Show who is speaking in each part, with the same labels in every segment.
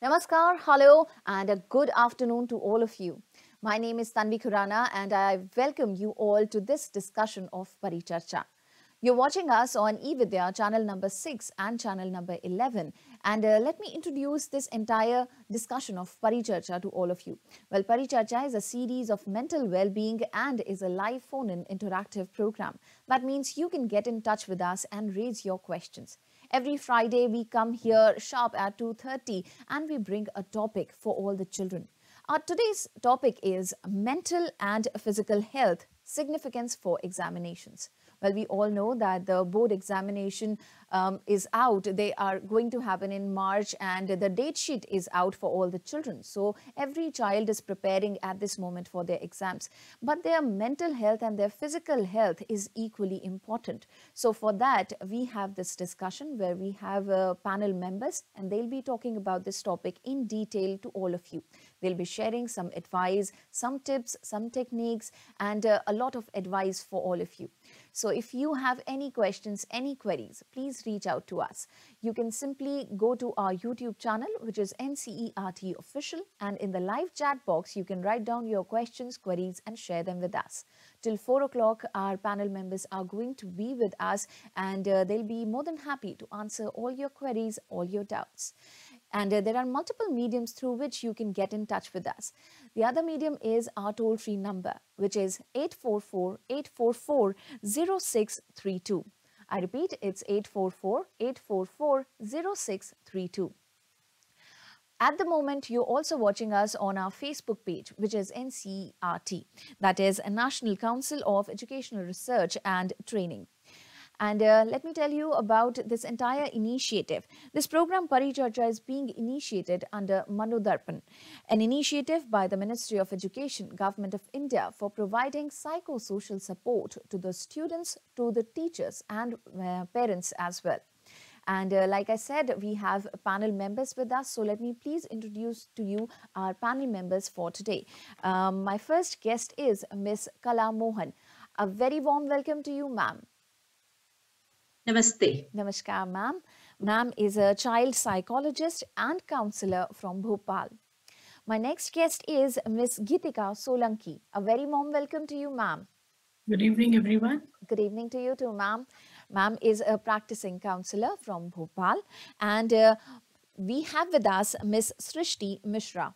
Speaker 1: Namaskar, hello, and a good afternoon to all of you. My name is Tanvi Khurana, and I welcome you all to this discussion of Paricharcha. You're watching us on eVidya channel number 6 and channel number 11. And uh, let me introduce this entire discussion of Paricharcha to all of you. Well, Paricharcha is a series of mental well-being and is a live phone-in interactive program. That means you can get in touch with us and raise your questions. Every Friday, we come here sharp at 2.30 and we bring a topic for all the children. Our today's topic is mental and physical health, significance for examinations. Well, we all know that the board examination um, is out. They are going to happen in March and the date sheet is out for all the children. So every child is preparing at this moment for their exams. But their mental health and their physical health is equally important. So for that, we have this discussion where we have uh, panel members and they'll be talking about this topic in detail to all of you. They'll be sharing some advice, some tips, some techniques, and uh, a lot of advice for all of you. So if you have any questions, any queries, please reach out to us. You can simply go to our YouTube channel, which is NCERT Official, and in the live chat box, you can write down your questions, queries, and share them with us. Till 4 o'clock, our panel members are going to be with us, and uh, they'll be more than happy to answer all your queries, all your doubts. And uh, there are multiple mediums through which you can get in touch with us. The other medium is our toll free number, which is 844 844 0632. I repeat, it's 844 844 0632. At the moment, you're also watching us on our Facebook page, which is NCERT, that is National Council of Educational Research and Training. And uh, let me tell you about this entire initiative. This program Paricharcha is being initiated under Manodarpan, an initiative by the Ministry of Education, Government of India for providing psychosocial support to the students, to the teachers and uh, parents as well. And uh, like I said, we have panel members with us. So let me please introduce to you our panel members for today. Um, my first guest is Miss Kala Mohan. A very warm welcome to you, ma'am.
Speaker 2: Namaste.
Speaker 1: Namaskar, ma'am. Ma'am is a child psychologist and counselor from Bhopal. My next guest is Miss Gitika Solanki. A very warm welcome to you, ma'am.
Speaker 3: Good evening, everyone.
Speaker 1: Good evening to you too, ma'am. Ma'am is a practicing counselor from Bhopal. And uh, we have with us Miss Srishti Mishra.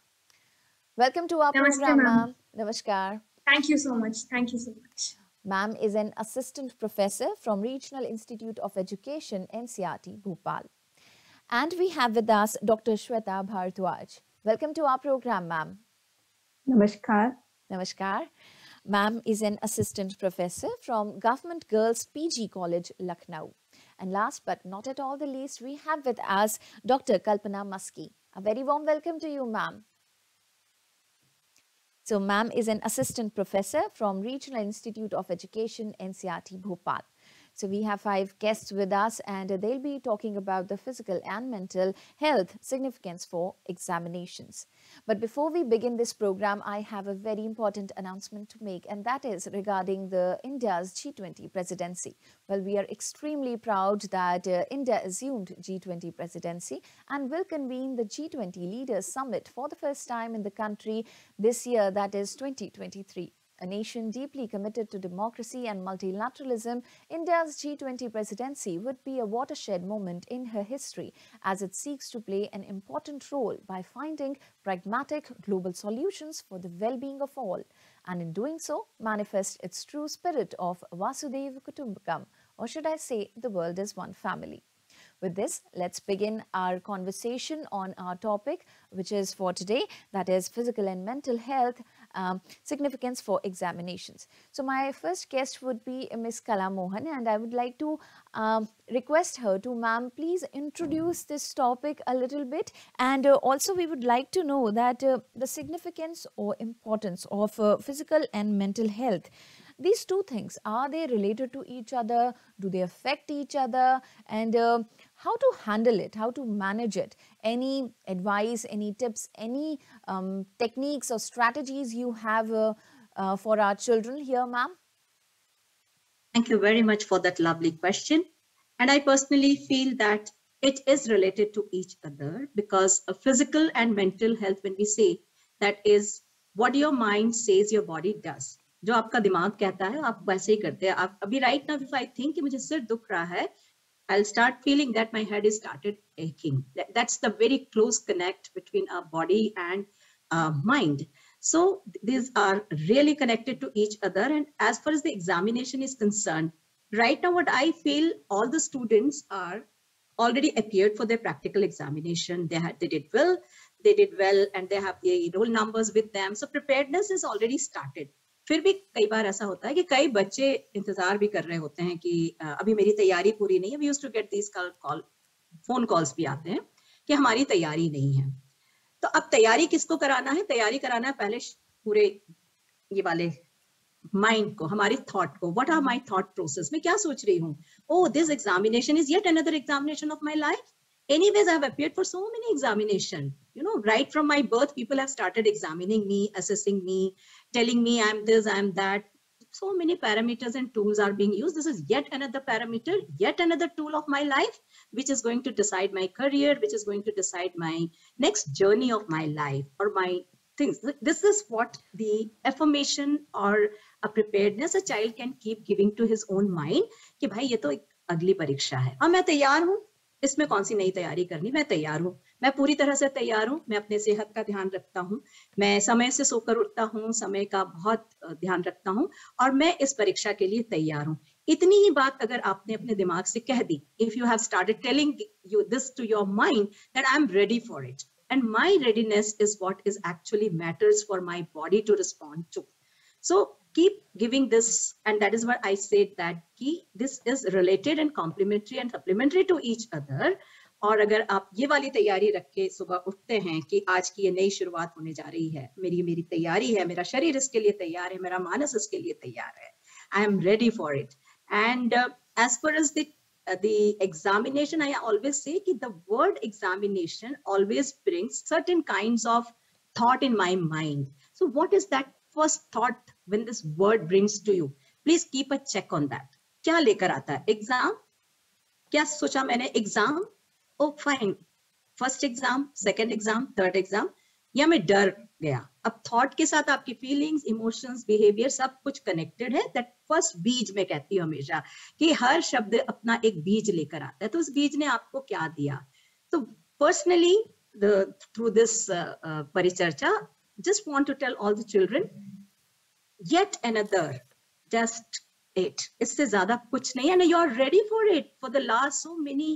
Speaker 1: Welcome to our
Speaker 4: Namaste,
Speaker 1: program,
Speaker 4: ma'am.
Speaker 1: ma'am. Namaskar.
Speaker 4: Thank you so much. Thank you so much.
Speaker 1: Ma'am is an assistant professor from Regional Institute of Education, NCRT, Bhopal. And we have with us Dr. Shweta Bhardwaj. Welcome to our program, ma'am.
Speaker 5: Namaskar.
Speaker 1: Namaskar. Ma'am is an assistant professor from Government Girls PG College, Lucknow. And last but not at all the least, we have with us Dr. Kalpana Maski. A very warm welcome to you, ma'am. So, ma'am is an assistant professor from Regional Institute of Education, NCRT, Bhopal. So, we have five guests with us, and they'll be talking about the physical and mental health significance for examinations. But before we begin this program, I have a very important announcement to make, and that is regarding the India's G20 presidency. Well, we are extremely proud that uh, India assumed G20 presidency and will convene the G20 Leaders Summit for the first time in the country this year, that is 2023. A nation deeply committed to democracy and multilateralism, India's G20 presidency would be a watershed moment in her history as it seeks to play an important role by finding pragmatic global solutions for the well-being of all, and in doing so, manifest its true spirit of Vasudhaiva Kutumbakam, or should I say, the world is one family. With this, let's begin our conversation on our topic, which is for today, that is physical and mental health um, significance for examinations. So my first guest would be Miss Kala Mohan, and I would like to um, request her to, ma'am, please introduce this topic a little bit. And uh, also, we would like to know that uh, the significance or importance of uh, physical and mental health these two things are they related to each other do they affect each other and uh, how to handle it how to manage it any advice any tips any um, techniques or strategies you have uh, uh, for our children here ma'am
Speaker 2: Thank you very much for that lovely question. And I personally feel that it is related to each other because a physical and mental health when we say that is what your mind says your body does जो आपका दिमाग कहता है आप वैसे ही करते हैं आप अभी right now if I think कि मुझे सिर दुख रहा है I'll start feeling that my head is started aching. That's the very close connect between our body and uh, mind. So these are really connected to each other. And as far as the examination is concerned, right now what I feel all the students are already appeared for their practical examination. They had they did well, they did well, and they have the roll numbers with them. So preparedness is already started. फिर भी कई बार ऐसा होता है कि कई बच्चे इंतज़ार भी कर रहे होते हैं कि अभी मेरी तैयारी पूरी नहीं है। To get this call phone calls भी आते हैं कि हमारी तैयारी नहीं है। तो अब तैयारी किसको कराना है? तैयारी कराना है पहले पूरे ये वाले माइंड को, हमारी थॉट को। What are my thought process मैं क्या सोच रही हूँ? ओ this examination is yet another examination of my life anyways i've appeared for so many examination. You know right from my birth people have started examining me assessing me telling me i'm this i'm that. So many parameters and tools are being used. This is yet another parameter yet another tool of my life which is going to decide my career which is going to decide my next journey of my life or my things. This is what the affirmation or a preparedness a child can keep giving to his own mind ki bhai ye to ek agli pariksha hai. Aur main taiyar hu इसमें कौन सी नई तैयारी करनी? मैं तैयार हूँ। मैं पूरी तरह से तैयार हूँ। मैं अपने सेहत का ध्यान रखता हूँ। मैं समय से सोकर उठता हूँ, समय का बहुत ध्यान रखता हूँ और मैं इस परीक्षा के लिए तैयार हूँ। इतनी ही बात अगर आपने अपने दिमाग से कह दी if you have started telling you this to your mind that I am ready for it and my readiness is what is actually matters for my body to respond to so keep giving this and that is what i said that key this is related and complementary and supplementary to each other और अगर आप ये वाली तैयारी रख के सुबह उठते हैं कि आज की ये नई शुरुआत होने जा रही है मेरी मेरी तैयारी है मेरा शरीर इसके लिए तैयार है मेरा मानस इसके लिए तैयार है I am ready for it and as per as the the examination i always say that the word examination always brings certain kinds of thought in my mind so what is that first thought when this word brings to you, please keep a check on that. क्या लेकर आता है? Exam क्या सोचा मैंने? Exam oh fine first exam second exam third exam या मैं डर गया? अब थॉट के साथ आपकी फीलिंग्स इमोशंस बिहेवियर सब कुछ कनेक्टेड है दैट फ़र्स्ट बीज में कहती हूँ हमेशा कि हर शब्द अपना एक बीज लेकर आता है। तो उस बीज ने आपको क्या दिया? तो पर्सनली थ्रू दिस परिचर्चा, just want to tell all the children yet another just it इससे ज्यादा कुछ नहीं and you're ready for it for the last so many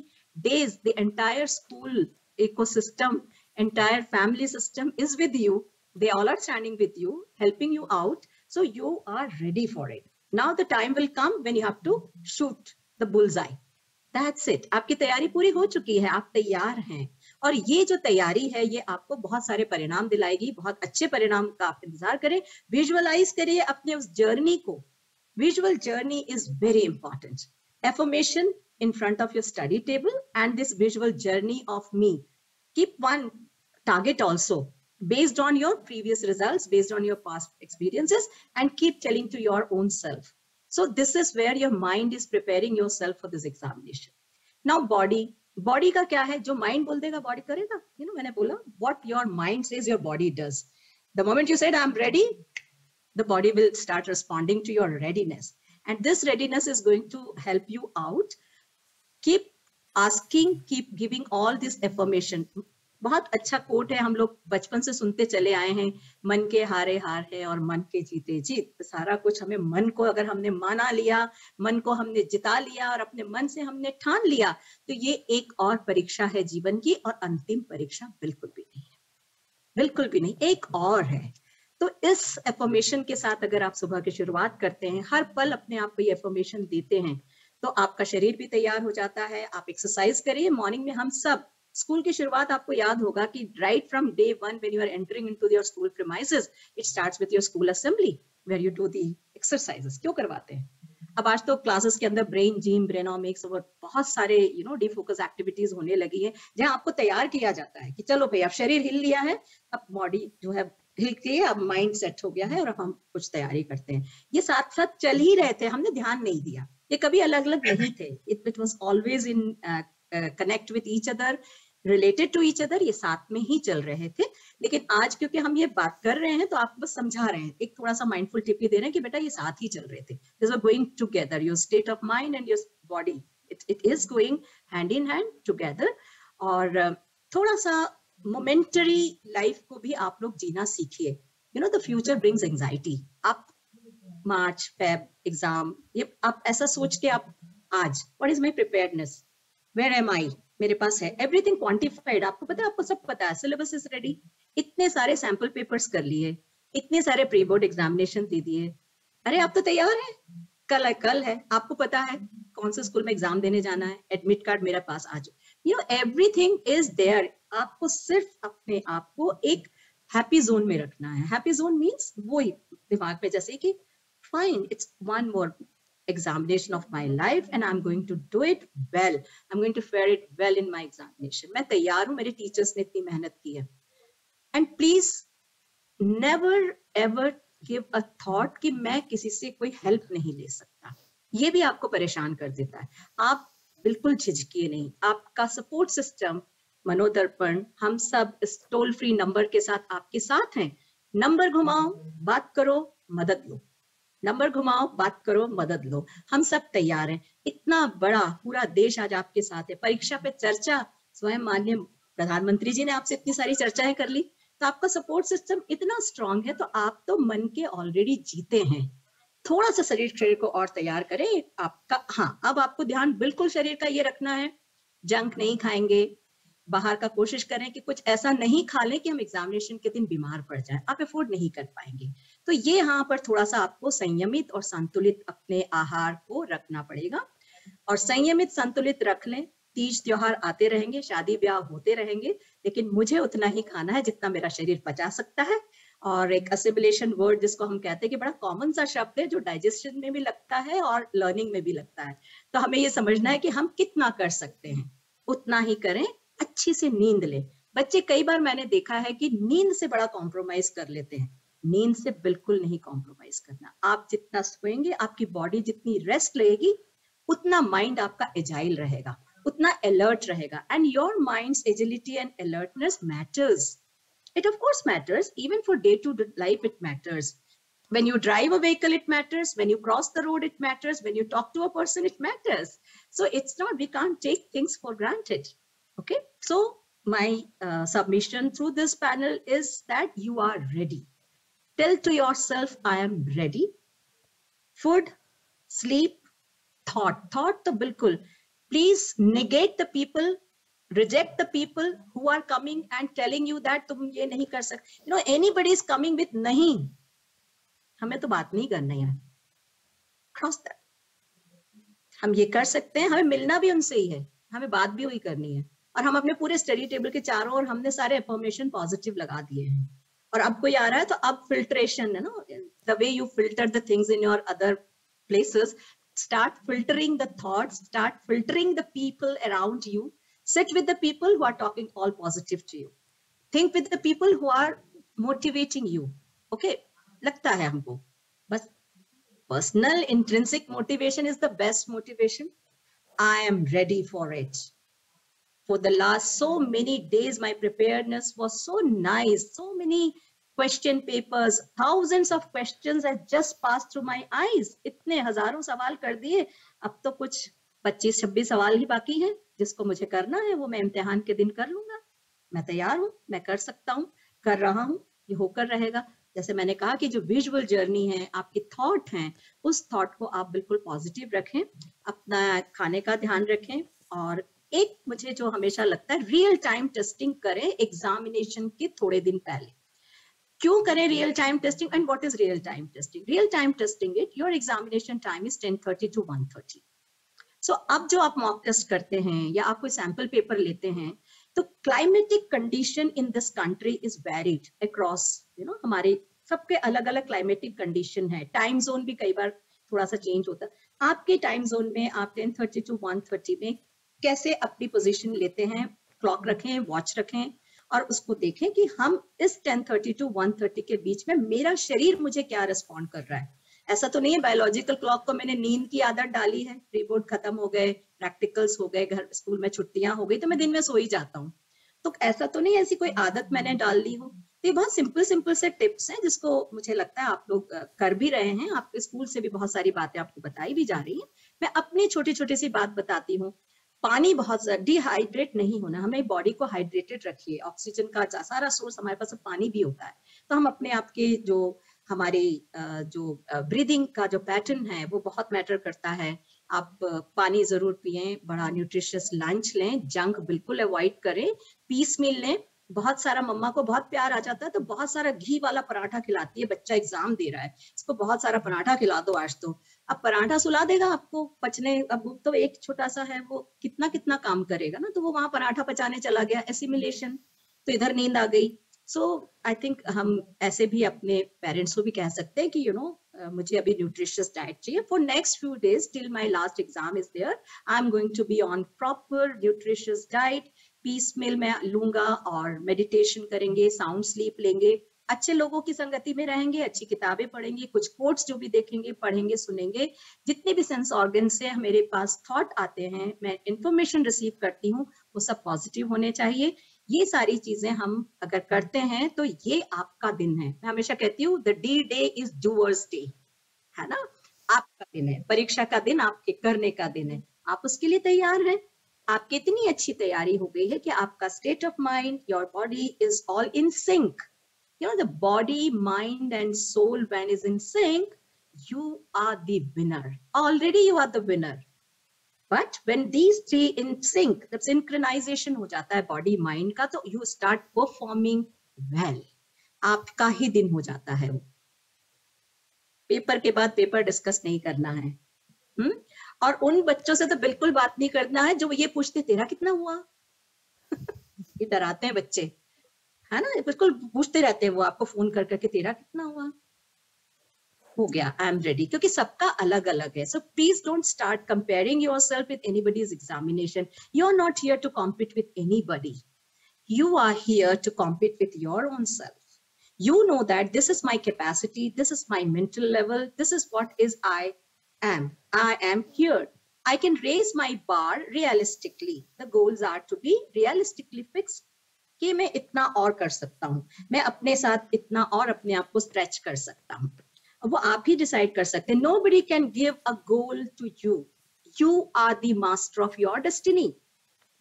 Speaker 2: days the entire school ecosystem entire family system is with you they all are standing with you helping you out so you are ready for it now the time will come when you have to shoot the bullseye that's it आपकी तैयारी पूरी हो चुकी है आप तैयार हैं और ये जो तैयारी है ये आपको बहुत सारे परिणाम दिलाएगी बहुत अच्छे परिणाम का आप इंतज़ार करें विजुअलाइज करिए अपने उस जर्नी को visual journey is very important affirmation in front of your study table and this visual journey of me keep one target also based on your previous results based on your past experiences and keep telling to your own self so this is where your mind is preparing yourself for this examination now body body का क्या है? जो mind बोल देगा body करेगा। You you no know, मैंने बोला what your mind is your body does the moment you said I am ready the body will start responding to your readiness and this readiness is going to help you out keep asking keep giving all this affirmation बहुत अच्छा coat है, हम लोग बचपन से सुनते चले आए हैं, मन के हारे हार है और मन के जीते जीत। सारा कुछ हमें मन को अगर हमने माना लिया, मन को हमने जिता लिया और अपने मन से हमने ठान लिया तो ये एक और परीक्षा है जीवन की और अंतिम परीक्षा बिल्कुल भी नहीं है। बिल्कुल भी नहीं, एक और है। तो इस एफॉर्मेशन के साथ अगर आप सुबह की शुरुआत करते हैं, हर पल अपने आप को ये एफॉर्मेशन देते हैं तो आपका शरीर भी तैयार हो जाता है, आप एक्सरसाइज करिए मॉर्निंग में हम सब स्कूल की शुरुआत आपको याद होगा कि right from day one when you are entering into your school premises it starts with your school assembly where you do the exercises क्यों करवाते हैं? अब आज तो क्लासेस के अंदर ब्रेन जिम ब्रेनोमिक्स और बहुत सारे यू नो डिफोकस एक्टिविटीज़ होने लगी है, जहाँ आपको तैयार किया जाता है कि चलो भाई अब शरीर हिल लिया है, अब बॉडी जो है हिल के, अब माइंड सेट हो गया है और हम कुछ तैयारी करते हैं। ये साथ साथ चल ही रहे थे, हमने ध्यान नहीं दिया। ये कभी अलग अलग नहीं थे। It it was always in connect with each other related to each other ये साथ में ही चल रहे थे। लेकिन आज क्योंकि हम ये बात कर रहे हैं तो आप बस समझा रहे हैं। एक थोड़ा सा माइंडफुल टिप ही दे रहे हैं कि बेटा ये साथ ही चल रहे थे। This are going together your state of mind and your body it it is going hand in hand together और थोड़ा सा मोमेंटरी लाइफ को भी आप लोग जीना सीखिए। You know the future brings anxiety आप मार्च फेब एग्ज़ाम ये आप ऐसा सोच के आप आज what is my preparedness where am I मेरे पास है। एवरीथिंग क्वांटिफाइड आपको पता है? आपको सब पता है। सिलेबस इज़ रेडी इतने सारे सैंपल पेपर्स कर लिए। इतने सारे प्री बोर्ड एग्जामिनेशन दे दिए। अरे, आप तो तैयार है। कल है कल है। आपको पता है कौन से स्कूल में एग्ज़ाम देने जाना है? एडमिट कार्ड मेरे पास आ जाओ you know everything is there आपको सिर्फ़ अपने आप को एक हैप्पी जोन में रखना है। हैप्पी जोन मीन्स वो दिमाग में जैसे कि fine it's one more examination of my life and I'm going to do it well. I'm going to fare it well in my examination. मैं तैयार हूँ, मेरे टीचर्स ने इतनी मेहनत की है। And please never ever give a thought कि मैं किसी से कोई हेल्प नहीं ले सकता। ये भी आपको परेशान कर देता है। आप बिल्कुल झिझकिए नहीं। आपका सपोर्ट सिस्टम मनोदर्पण, हम सब इस टोल फ्री नंबर के साथ आपके साथ हैं। नंबर घुमाओ, बात करो, मदद लो। नंबर घुमाओ, बात करो, मदद लो। हम सब तैयार हैं। इतना बड़ा पूरा देश आज आपके साथ है। परीक्षा पे चर्चा, स्वयं मान्य प्रधानमंत्री जी ने आपसे इतनी सारी चर्चाएँ कर ली। तो आपका सपोर्ट सिस्टम इतना स्ट्रांग है तो आप तो मन के ऑलरेडी जीते हैं। थोड़ा सा शरीर शरीर को और तैयार करें आपका हाँ अब आपको ध्यान बिल्कुल शरीर का ये रखना है। जंक नहीं खाएँगे। बाहर का कोशिश करें कि कुछ ऐसा नहीं खा लें कि हम एग्जामिनेशन के दिन बीमार पड़ जाएँ। आप अफोर्ड नहीं कर पाएँगे। तो ये यहाँ पर थोड़ा सा आपको संयमित और संतुलित अपने आहार को रखना पड़ेगा। और संयमित, संतुलित रख लें। तीज त्योहार आते रहेंगे, शादी ब्याह होते रहेंगे, लेकिन मुझे उतना ही खाना है जितना मेरा शरीर पचा सकता है। और एक असिमुलेशन वर्ड जिसको हम कहते हैं कि बड़ा कॉमन सा शब्द है जो डाइजेशन में भी लगता है और लर्निंग में भी लगता है। तो हमें ये समझना है कि हम कितना कर सकते हैं। उतना ही करें, अच्छी से नींद ले। बच्चे, कई बार मैंने देखा है कि नींद से बड़ा कॉम्प्रोमाइज कर लेते हैं। नींद से बिल्कुल नहीं कॉम्प्रोमाइज करना आप जितना सोएँगे आपकी बॉडी जितनी रेस्ट लेगी उतना माइंड आपका एजाइल रहेगा उतना अलर्ट रहेगा and your mind agility and alertness matters it of course matters even for day to day life it when you drive a vehicle it matters when you cross the road it matters when you talk to a person it matters so it's not we can't take things for granted okay so my uh, submission through this panel is that you are ready Tell to yourself, I am ready. Food, sleep, thought. Thought the bilkul. Please negate the people, reject the people who are coming and telling you that tum ye nahi kar sak. You know, anybody is coming with nahi. हमें तो बात नहीं करना है cross that हम ये कर सकते हैं हमें मिलना भी उनसे ही है हमें बात भी वही करनी है और हम अपने पूरे स्टडी टेबल के चारों ओर हमने सारे अफर्मेशन पॉजिटिव लगा दिए हैं और आपको ये आ रहा है तो अब फिल्ट्रेशन है ना? The way you filter the things in your other places start filtering the thoughts start filtering the people around you sit with the people who are talking all positive to you think with the people who are motivating you okay लगता है हमको। बस personal intrinsic motivation is the best motivation I am ready for it for the last so many days my preparedness was so nice so many question papers. Thousands of questions had just passed इतने हज़ारों सवाल कर दिए। अब तो कुछ 25 26 सवाल ही बाकी हैं। जिसको मुझे करना है, वो मैं इम्तिहान के दिन कर लूँगा। मैं तैयार हूँ, मैं कर सकता हूँ, कर रहा हूँ, ये होकर रहेगा। जैसे मैंने कहा कि जो विजुअल जर्नी है, आपकी थॉट है, उस थॉट को आप बिल्कुल पॉजिटिव रखें, अपना खाने का ध्यान रखें और एक मुझे जो हमेशा लगता है रियल टाइम टेस्टिंग करें एग्जामिनेशन के थोड़े दिन पहले। क्यों करें real time testing and what is real time testing real time testing it your examination time is 10:30 to 1:30 so अब जो आप मॉक टेस्ट करते हैं या आप कोई सैंपल पेपर लेते हैं तो climatic condition in this country is varied across you know हमारे सबके अलग अलग क्लाइमेटिक कंडीशन है। टाइम जोन भी कई बार थोड़ा सा चेंज होता है। आपके टाइम जोन में आप 10:30 टू 1:30 में कैसे अपनी पोजीशन लेते हैं? क्लॉक रखें वॉच रखें और उसको देखें कि हम इस 10:30 टू 1:30 के बीच में मेरा शरीर मुझे क्या रिस्पॉन्ड कर रहा है। ऐसा तो नहीं है बायोलॉजिकल क्लॉक को मैंने नींद की आदत डाली है प्री बोर्ड खत्म हो गए प्रैक्टिकल्स हो गए, घर स्कूल में छुट्टियाँ हो गई तो मैं दिन में सो ही जाता हूँ। तो ऐसा तो नहीं ऐसी कोई आदत मैंने डाल ली हो। तो ये बहुत सिंपल सिंपल से टिप्स हैं, जिसको मुझे लगता है आप लोग कर भी रहे हैं। आपके स्कूल से भी बहुत सारी बातें आपको बताई भी जा रही है। मैं अपनी छोटी छोटी सी बात बताती हूँ। पानी बहुत डिहाइड्रेट नहीं होना, हमें बॉडी को हाइड्रेटेड रखिए। ऑक्सीजन का सारा सोर्स हमारे पास पानी भी होता है। तो हम अपने आप के जो हमारे जो ब्रीदिंग का जो पैटर्न है, वो बहुत मैटर करता है। आप पानी ज़रूर पिए, बड़ा न्यूट्रिशियस लंच लें जंक बिल्कुल अवॉइड करें पीस मील लें। बहुत सारा मम्मा को बहुत प्यार आ जाता है तो बहुत सारा घी वाला पराठा खिलाती है, बच्चा एग्ज़ाम दे रहा है, इसको बहुत सारा पराठा खिला दो आज तो। अब पराठा सुला देगा आपको पचने अब तो एक छोटा सा है वो कितना कितना काम करेगा ना तो वो वहाँ पराठा पचाने चला गया एसिमिलेशन तो इधर नींद आ गई। सो आई थिंक हम ऐसे भी अपने पेरेंट्स को भी कह सकते हैं कि यू you नो know, मुझे अभी न्यूट्रिशियस डाइट चाहिए। For next few days till my last exam is there I am going to be on proper nutritious diet piece meal में लूँगा और मेडिटेशन करेंगे साउंड स्लीप लेंगे। अच्छे लोगों की संगति में रहेंगे, अच्छी किताबें पढ़ेंगे, कुछ कोट्स जो भी देखेंगे, पढ़ेंगे, सुनेंगे, जितने भी सेंस ऑर्गन से मेरे पास थॉट आते हैं, मैं इंफॉर्मेशन रिसीव करती हूँ, वो सब पॉजिटिव होने चाहिए। ये सारी चीज़ें हम अगर करते हैं तो ये आपका दिन है। मैं हमेशा कहती हूँ the D day is doers day है ना? आपका दिन है, परीक्षा का दिन, आपके करने का दिन है। आप उसके लिए तैयार हैं। आपकी इतनी अच्छी तैयारी हो गई है कि आपका state of mind your body is all in sync you know the body mind and soul when is in sync you are the winner already you are the winner but when these three in sync the synchronization हो जाता है body mind का तो you start performing well आपका ही दिन हो जाता है वो पेपर के बाद पेपर डिस्कस नहीं करना है हम्म और उन बच्चों से तो बिल्कुल बात नहीं करना है जो ये पूछते तेरा कितना हुआ ये डराते हैं बच्चे है ना बिल्कुल पूछते रहते हैं वो आपको फ़ोन कर करके तेरा कितना हुआ हो गया आई एम रेडी क्योंकि सबका अलग अलग है so please don't start comparing yourself with anybody's examination you are not here to compete with anybody you are here to compete with your own self you know that this is my capacity this is my mental level this is what is i am i am here i can raise my bar realistically the goals are to be realistically fixed कि मैं इतना और कर सकता हूँ, मैं अपने साथ इतना और अपने आप को स्ट्रेच कर सकता हूँ। वो आप ही डिसाइड कर सकते हैं। Nobody can give a goal to you you are the master of your destiny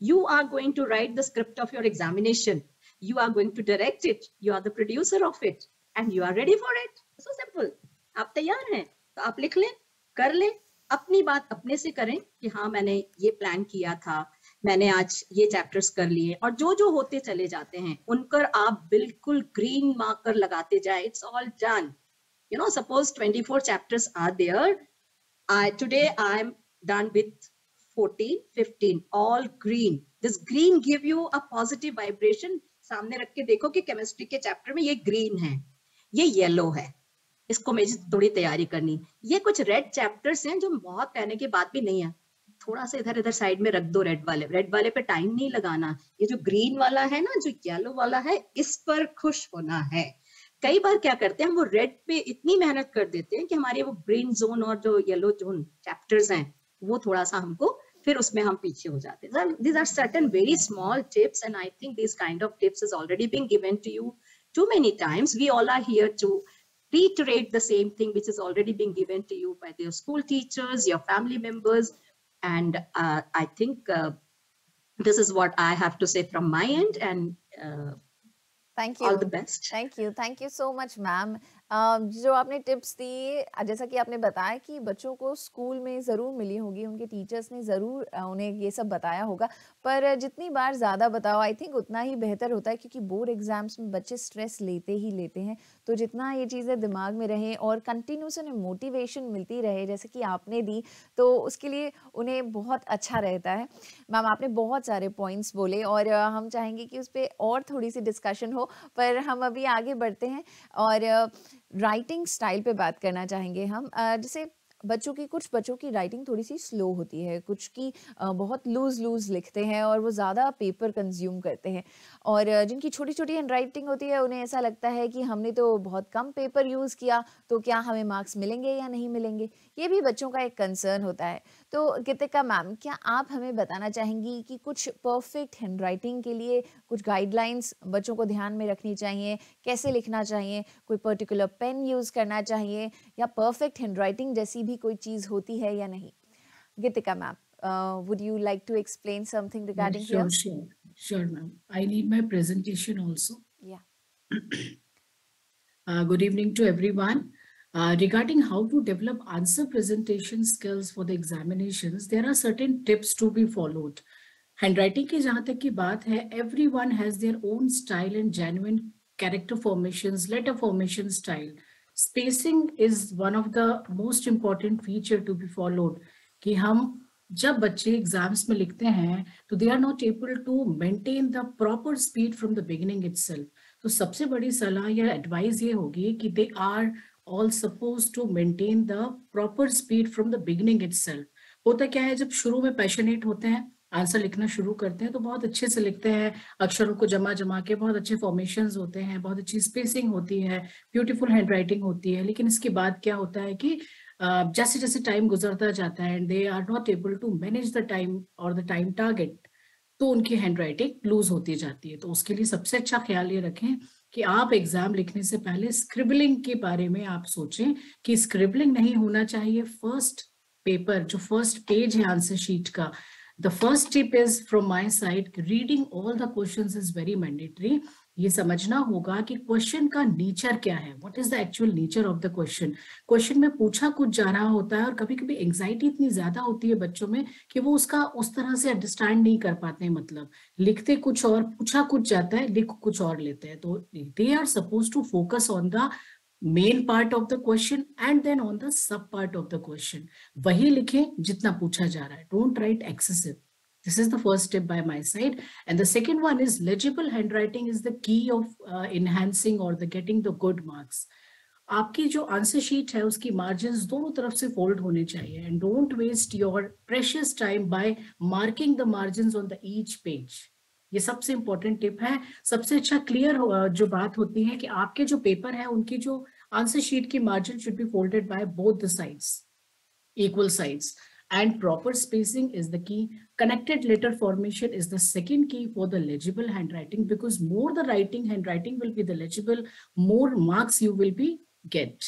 Speaker 2: you are going to write the script of your examination. You are going to direct it. You are the producer of it. And you are ready for it. So simple. आप तैयार हैं तो आप लिख लें, कर लें, अपनी बात अपने से करें कि हाँ मैंने ये प्लान किया था मैंने आज ये चैप्टर्स कर लिए और जो जो होते चले जाते हैं उन पर आप बिल्कुल ग्रीन मार्कर लगाते जाए it's all done you know, suppose 24 chapters are there. I, today i'm done with 14 15 all green. This green give you a positive vibration. सामने रख के देखो कि केमिस्ट्री के चैप्टर में ये ग्रीन है, ये येलो है। इसको मुझे थोड़ी तैयारी करनी। ये कुछ रेड चैप्टर्स हैं जो बहुत कहने के बाद भी नहीं है। थोड़ा सा इधर इधर साइड में रख दो रेड वाले। रेड वाले पे टाइम नहीं लगाना। ये जो ग्रीन वाला है ना, जो येलो वाला है, इस पर खुश होना है। कई बार क्या करते हैं, हम वो रेड पे इतनी मेहनत कर देते हैं कि हमारे वो ग्रीन जोन और जो येलो जोन चैप्टर्स हैं, वो थोड़ा सा हमको फिर उसमें हम पीछे हो जाते हैं। This are certain very small tips and I think this kind of tips is already being given to you too many times we all are here to reiterate the same thing which is already being given to you by your school teachers, your family members And uh, I think uh, this is what I have to say from my end. And uh,
Speaker 1: thank you.
Speaker 2: All the best.
Speaker 1: Thank you. Thank you so much, ma'am. जो आपने tips दी जैसा कि आपने बताया कि बच्चों को school में ज़रूर मिली होगी, उनके टीचर्स ने ज़रूर उन्हें ये सब बताया होगा। पर जितनी बार ज़्यादा बताओ, आई थिंक उतना ही बेहतर होता है क्योंकि बोर्ड एग्ज़ाम्स में बच्चे स्ट्रेस लेते ही लेते हैं। तो जितना ये चीज़ें दिमाग में रहें और कंटिन्यूस उन्हें मोटिवेशन मिलती रहे, जैसे कि आपने दी तो उसके लिए उन्हें बहुत अच्छा रहता है। मैम, आपने बहुत सारे पॉइंट्स बोले और हम चाहेंगे कि उस पर और थोड़ी सी डिस्कशन हो, पर हम अभी आगे बढ़ते हैं और राइटिंग स्टाइल पे बात करना चाहेंगे हम जैसे बच्चों की, कुछ बच्चों की राइटिंग थोड़ी सी स्लो होती है, कुछ की बहुत लूज लूज लिखते हैं और वो ज़्यादा पेपर कंज्यूम करते हैं। और जिनकी छोटी छोटी हैंड राइटिंग होती है, उन्हें ऐसा लगता है कि हमने तो बहुत कम पेपर यूज़ किया तो क्या हमें मार्क्स मिलेंगे या नहीं मिलेंगे? ये भी बच्चों का एक कंसर्न होता है। तो गीतिका मैम क्या आप हमें बताना चाहेंगी कि कुछ परफेक्ट हैंड राइटिंग के लिए कुछ गाइडलाइंस बच्चों को ध्यान में रखनी चाहिए कैसे लिखना चाहिए कोई पर्टिकुलर पेन यूज़ करना चाहिए या परफेक्ट हैंड राइटिंग जैसी भी कोई चीज़ होती है या नहीं Geetika ma'am uh, would you like to explain something regarding
Speaker 3: sure,
Speaker 1: here?
Speaker 3: Sure, sure, ma'am. I need my presentation also.
Speaker 1: Yeah.
Speaker 3: uh, good evening to everyone. Uh, regarding how to develop answer presentation skills for the examinations, there are certain tips to be followed. Handwriting की जहाँ तक की बात है, everyone has their own style and genuine character formations, letter formation style. Spacing is one of the most important feature to be followed. कि हम जब बच्चे एग्ज़ाम्स में लिखते हैं तो they are not able to maintain the proper speed from the beginning itself तो सबसे बड़ी सलाह या एडवाइस ये होगी कि they are all suppose to maintain the proper speed from the beginning itself होता क्या है, जब शुरू में पैशनेट होते हैं आंसर लिखना शुरू करते हैं तो बहुत अच्छे से लिखते हैं, अक्षरों को जमा जमा के बहुत अच्छे फॉर्मेशन होते हैं, बहुत अच्छी स्पेसिंग होती है ब्यूटीफुल हैंड राइटिंग होती है, लेकिन इसके बाद क्या होता है कि जैसे जैसे टाइम गुजरता जाता है and they are not able to manage the time और द टाइम टारगेट तो उनकी हैंड राइटिंग लूज होती जाती है। तो उसके लिए सबसे अच्छा ख्याल ये रखें कि आप एग्ज़ाम लिखने से पहले स्क्रिबलिंग के बारे में आप सोचें कि स्क्रिबलिंग नहीं होना चाहिए। फ़र्स्ट पेपर, जो फ़र्स्ट पेज है आंसर शीट का the first tip is from my side reading all the question is very mandatory ये समझना होगा कि क्वेश्चन का नेचर क्या है? What is the actual nature of the question question में पूछा कुछ जा रहा होता है और कभी कभी एंग्जाइटी इतनी ज़्यादा होती है बच्चों में कि वो उसका उस तरह से अंडरस्टैंड नहीं कर पाते हैं मतलब। लिखते कुछ और, पूछा कुछ जाता है, लिख कुछ और लेते हैं। तो they are suppose to focus on the main part of the question and then on the sub part of the question वही लिखें जितना पूछा जा रहा है। Don't write excessive This is the first step by my side. And the second one is legible handwriting is the key of uh, enhancing or the getting the good marks. आपकी जो answer sheet है उसकी margin दोनों तरफ़ से fold होने चाहिए। And don't waste your precious time by marking the margin on the each page ये सबसे इंपॉर्टेंट टिप है। सबसे अच्छा क्लियर जो बात होती है कि आपके जो पेपर है उनकी जो आंसर शीट की margin should be folded by both the sides equal sides and proper spacing is the key. Connected letter formation is the second key for the legible handwriting because more the writing handwriting will be the legible, more marks you will be get.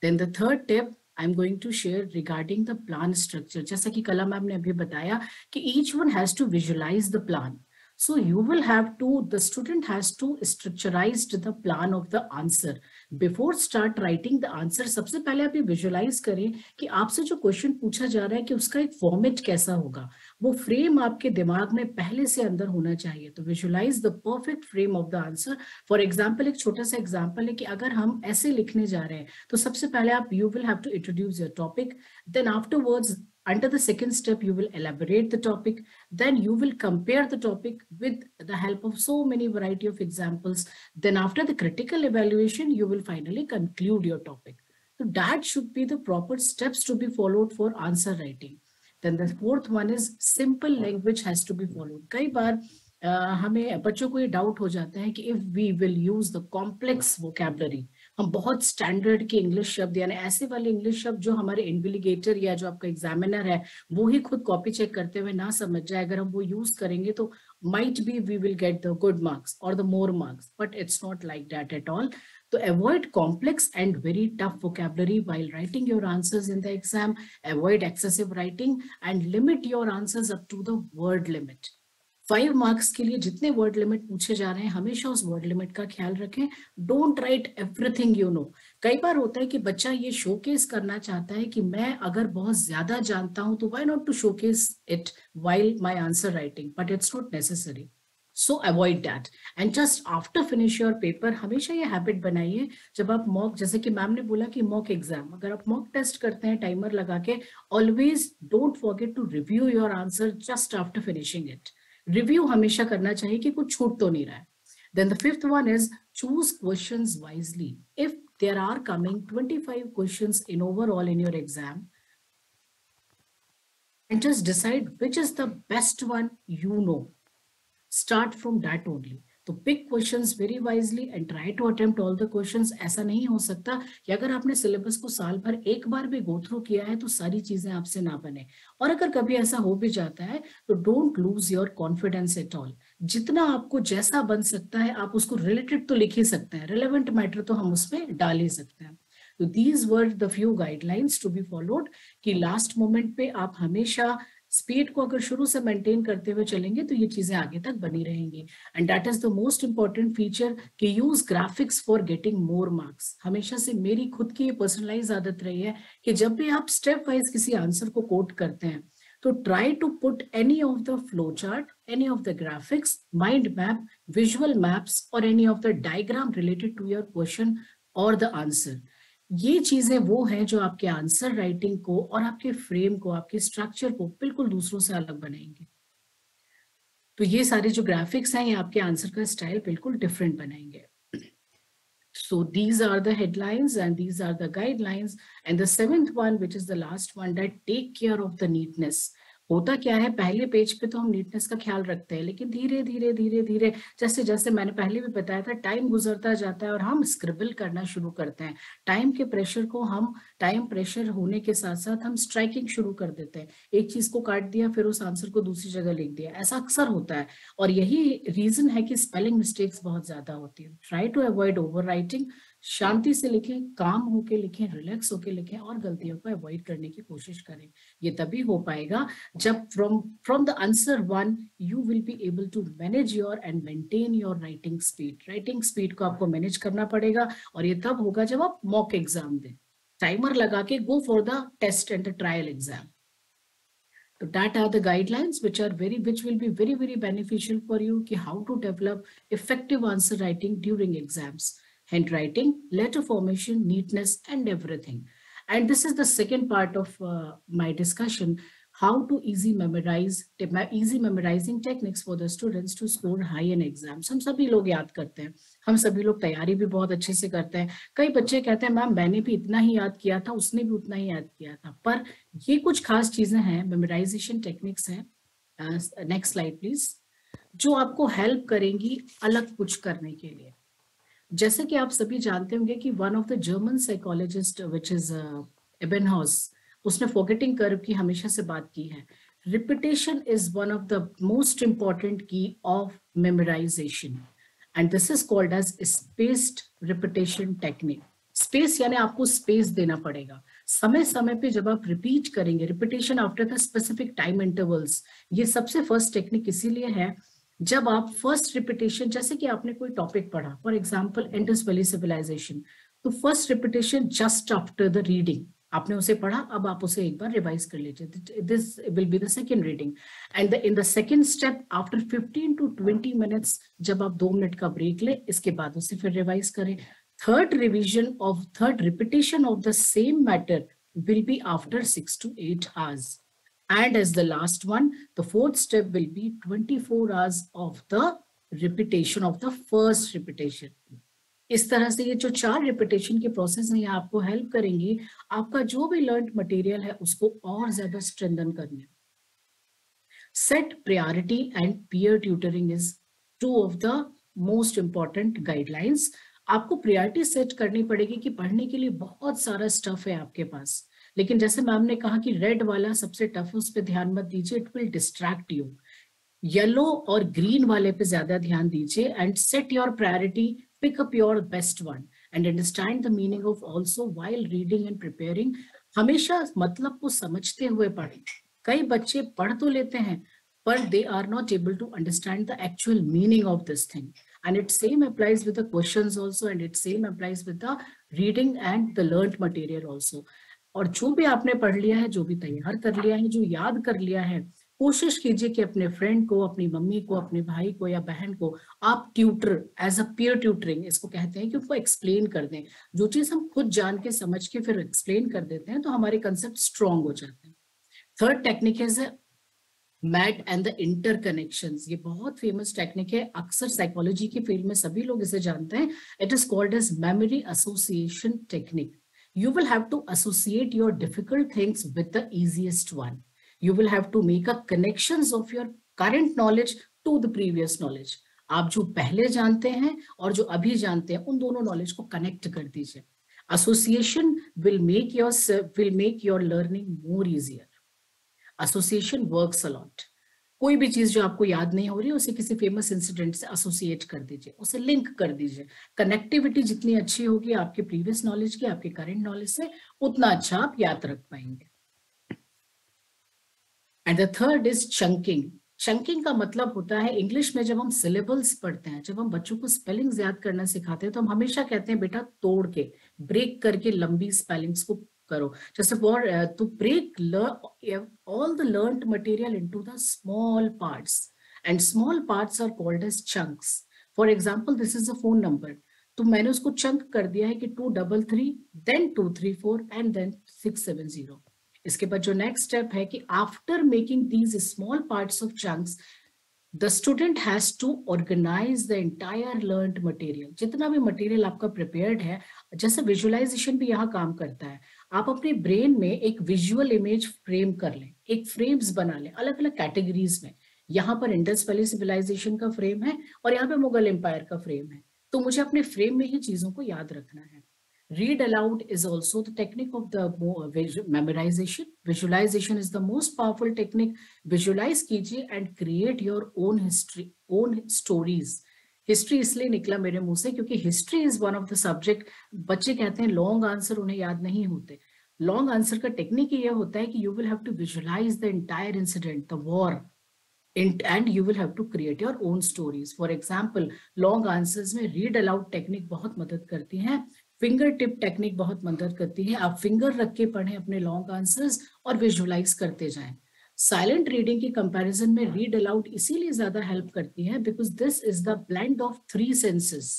Speaker 3: Then the third tip I'm going to share regarding the plan structure. जैसा कि कला ma'am ने अभी बताया कि each one has to visualize the plan. So you will have to, the student has to structurize the plan of the answer. Before start writing the answer सबसे पहले आप ये विजुअलाइज करें कि आपसे जो क्वेश्चन पूछा जा रहा है कि उसका एक फॉर्मेट कैसा होगा। वो फ्रेम आपके दिमाग में पहले से अंदर होना चाहिए। तो visualise the perfect frame of the answer for example एक छोटा सा एग्ज़ाम्पल है कि अगर हम ऐसे लिखने जा रहे हैं तो सबसे पहले आप you will have to introduce your topic then afterwards under the second step, you will elaborate the topic. Then you will compare the topic with the help of so many variety of examples. Then after the critical evaluation, you will finally conclude your topic. So that should be the proper steps to be followed for answer writing. Then the fourth one is simple language has to be followed. कई बार uh, हमें बच्चों को ये doubt हो जाता है कि if we will use the complex vocabulary, हम बहुत स्टैंडर्ड के इंग्लिश शब्द, यानी ऐसे वाले इंग्लिश शब्द जो हमारे इन्विलिगेटर या जो आपका एग्जामिनर है, वो ही खुद कॉपी चेक करते हुए ना समझ जाए। अगर हम वो यूज़ करेंगे तो might be we will get the good marks और the more marks but it's not like that at all तो avoid complex and very tough vocabulary while writing your answers in the exam. Avoid excessive writing and limit your answers up to the word limit. Five marks के लिए जितने word limit पूछे जा रहे हैं, हमेशा उस वर्ड लिमिट का ख्याल रखें। Don't write everything you know कई बार होता है कि बच्चा ये शोकेस करना चाहता है कि मैं अगर बहुत ज़्यादा जानता हूँ तो why not to showcase it while my answer writing but it's not necessary so avoid that and just after finish your paper हमेशा ये हैबिट बनाइए। जब आप मॉक जैसे कि मैम ने बोला कि मॉक एग्ज़ाम अगर आप मॉक टेस्ट करते हैं टाइमर लगा के always don't forget to review your answer just after finishing it review हमेशा करना चाहिए कि कुछ छूट तो नहीं रहा है। Then the fifth one is choose question wisely if there are coming twenty five question in overall in your exam and just decide which is the best one you know start from that only तो pick questions very wisely and try to attempt all the questions ऐसा नहीं हो सकता कि अगर आपने syllabus को साल भर एक बार भी गो थ्रू किया है तो सारी चीज़ें आपसे ना बने। और अगर कभी ऐसा हो भी जाता है तो don't lose your confidence at all जितना आपको जैसा बन सकता है, आप उसको रिलेटेड तो लिख ही सकते हैं। रिलेवेंट मैटर तो हम उसमें डाल ही सकते हैं। तो these were the few guidelines to be followed कि लास्ट मोमेंट पे आप हमेशा स्पीड को अगर शुरू से मेंटेन करते हुए चलेंगे तो ये चीज़ें आगे तक बनी रहेंगी। And that is the most important feature कि use graphics for getting more marks हमेशा से मेरी खुद की ये पर्सनलाइज आदत रही है कि जब भी आप स्टेप वाइज किसी आंसर को कोट करते हैं तो try to put any of the flow chart any of the graphics mind map visual maps और any of the diagram related to your question और द आंसर ये चीज़ें वो हैं जो आपके आंसर राइटिंग को और आपके फ्रेम को, आपके स्ट्रक्चर को बिल्कुल दूसरों से अलग बनाएँगे। तो ये सारे जो ग्राफिक्स हैं, ये आपके आंसर का स्टाइल बिल्कुल डिफरेंट बनाएँगे। So these are deadlines and these are the guidelines and the seventh one which is the last one that take care of the neatness होता क्या है, पहले पेज पे तो हम नीटनेस का ख्याल रखते हैं, लेकिन धीरे धीरे धीरे धीरे, जैसे जैसे मैंने पहले भी बताया था टाइम गुजरता जाता है और हम स्क्रिबल करना शुरू करते हैं। टाइम के प्रेशर को हम टाइम प्रेशर होने के साथ साथ हम स्ट्राइकिंग शुरू कर देते हैं। एक चीज़ को काट दिया, फिर उस आंसर को दूसरी जगह लिख दिया, ऐसा अक्सर होता है। और यही रीजन है कि स्पेलिंग मिस्टेक्स बहुत ज़्यादा होती है। ट्राई टू अवॉइड ओवर शांति से लिखें काम होके लिखें रिलैक्स होके लिखें और गलतियों को अवॉइड करने की कोशिश करें। ये तभी हो पाएगा जब from from the answer one you will be able to manage your and maintain your writing speed writing speed को आपको मैनेज करना पड़ेगा और ये तब होगा जब आप मॉक एग्ज़ाम दें। टाइमर लगा के go for the test and the trial exam So are the guidelines which are very, which will be very, very beneficial for you ki how to develop effective answer writing during exams. Handwriting, letter formation, neatness, and everything. And this is the second part of uh, my discussion, how to easy memorize, easy memorizing techniques for the students to score high in exams. हम सभी लोग याद करते हैं हम सभी लोग तैयारी भी बहुत अच्छे से करते हैं कई बच्चे कहते हैं मैम मैंने भी इतना ही याद किया था उसने भी उतना ही याद किया था पर ये कुछ खास चीज़ें हैं मेमोराइजेशन टेक्निक्स हैं नेक्स्ट स्लाइड प्लीज़ जो आपको हेल्प करेंगी अलग कुछ करने के लिए जैसे कि आप सभी जानते होंगे कि one of the German psychologist which is Ebbinghaus उसने फॉरगेटिंग कर्व की हमेशा से बात की है। Repetition is one of the most important key of memorization and this is called as spaced repetition technique space यानी आपको स्पेस देना पड़ेगा। समय समय पे जब आप रिपीट करेंगे repetition after the specific time intervals ये सबसे फ़र्स्ट टेक्निक इसीलिए है जब आप फ़र्स्ट रिपीटेशन जैसे कि आपने कोई टॉपिक पढ़ा for example Indus valley civilization तो first repetition just after the reading आपने उसे पढ़ा, अब आप उसे एक बार रिवाइज कर लीजिए। This will be the second reading and in the second step after 15 to 20 minutes जब आप दो मिनट का ब्रेक ले, इसके बाद उसे फिर रिवाइज करें। Third revision of third repetition of the same matter will be after six to eight hours And as the last one, the fourth step will be 24 hours of the repetition of the first repetition. इस तरह से ये जो चार repetition के process हैं आपको help करेंगी। आपका जो भी लर्न मटेरियल है उसको और ज़्यादा स्ट्रेंथन करने set priority and peer tutoring is two of the most important guidelines आपको प्रायोरिटी सेट करनी पड़ेगी कि पढ़ने के लिए बहुत सारा स्टफ़ है आपके पास। लेकिन जैसे मैम ने कहा कि रेड वाला सबसे टफ उस पर ध्यान मत दीजिए it will distract you yellow और ग्रीन वाले पे ज़्यादा ध्यान दीजिए and set your priority pick up your best one and understand the meaning of also while reading and preparing हमेशा मतलब को समझते हुए पढ़े। कई बच्चे पढ़ तो लेते हैं, पर they are not able to understand the actual meaning of this thing and it same applies with the questions also and it same applies with the reading and the learned material also. और जो भी आपने पढ़ लिया है, जो भी तैयार कर लिया है, जो याद कर लिया है, कोशिश कीजिए कि अपने फ्रेंड को, अपनी मम्मी को, अपने भाई को या बहन को आप tutor as a peer tutoring इसको कहते हैं कि उनको एक्सप्लेन कर दें। जो चीज़ हम खुद जान के, समझ के फिर एक्सप्लेन कर देते हैं तो हमारे कंसेप्ट स्ट्रॉन्ग हो जाते हैं। Third technique is mat and the inter connection ये बहुत फ़ेमस टेक्निक है। अक्सर साइकोलॉजी की फ़ील्ड में सभी लोग इसे जानते हैं। It is called as memory association technique you will have to associate your difficult things with the easiest one. You will have to make a connections of your current knowledge to the previous knowledge. आप जो पहले जानते हैं और जो अभी जानते हैं उन दोनों नॉलेज को कनेक्ट कर दीजिए association will make your will make your learning more easier association works a lot कोई भी चीज़ जो आपको याद नहीं हो रही, उसे किसी फ़ेमस इंसिडेंट से एसोसिएट कर दीजिए, उसे लिंक कर दीजिए। कनेक्टिविटी जितनी अच्छी होगी, आपके प्रीवियस नॉलेज की, आपके करेंट नॉलेज से, उतना अच्छा आप याद रख पाएँगे। And the third is chunking chunking का मतलब होता है इंग्लिश में जब हम सिलेबल्स पढ़ते हैं, जब हम बच्चों को स्पेलिंग्स याद करना सिखाते हैं तो हम हमेशा कहते हैं, बेटा, तोड़ के ब्रेक करके लंबी स्पेलिंग्स को करो। जैसे for to break all the learn material into the small parts and small parts are called as chunks for example this is a phone number तो मैंने उसको चंक कर दिया है कि two double three then two three four and then six seven zero इसके बाद जो नेक्स्ट स्टेप है कि after making these small parts of chunks the student has to organize the entire learn material जितना भी मटेरियल आपका prepared है, जैसे विजुअलाइजेशन भी यहाँ काम करता है। आप अपने ब्रेन में एक विजुअल इमेज फ्रेम कर लें, एक फ्रेम्स बना लें अलग अलग कैटेगरीज में। यहाँ पर इंडस वैली सिविलाइजेशन का फ्रेम है और यहाँ पे मुगल एम्पायर का फ्रेम है। तो मुझे अपने फ्रेम में ही चीज़ों को याद रखना है। Read aloud is also the technique of the memorization visualization is the most powerful technique visualize कीजिए and create your own history own stories history इसलिए निकला मेरे मुँह से क्योंकि history is one of the subject बच्चे कहते हैं लॉन्ग आंसर उन्हें याद नहीं होते। लॉन्ग आंसर का टेक्निक ये होता है कि you will have to the entire incident the war and you will have to create your own stories for example long answers में रीड अलाउड टेक्निक बहुत मदद करती है फिंगर टिप टेक्निक बहुत मदद करती है। आप फिंगर रख के पढ़ें अपने लॉन्ग आंसर्स और विजुअलाइज करते जाएँ। साइलेंट रीडिंग की कंपैरिजन में रीड अलाउड इसीलिए ज़्यादा हेल्प करती है because this is the blend of three senses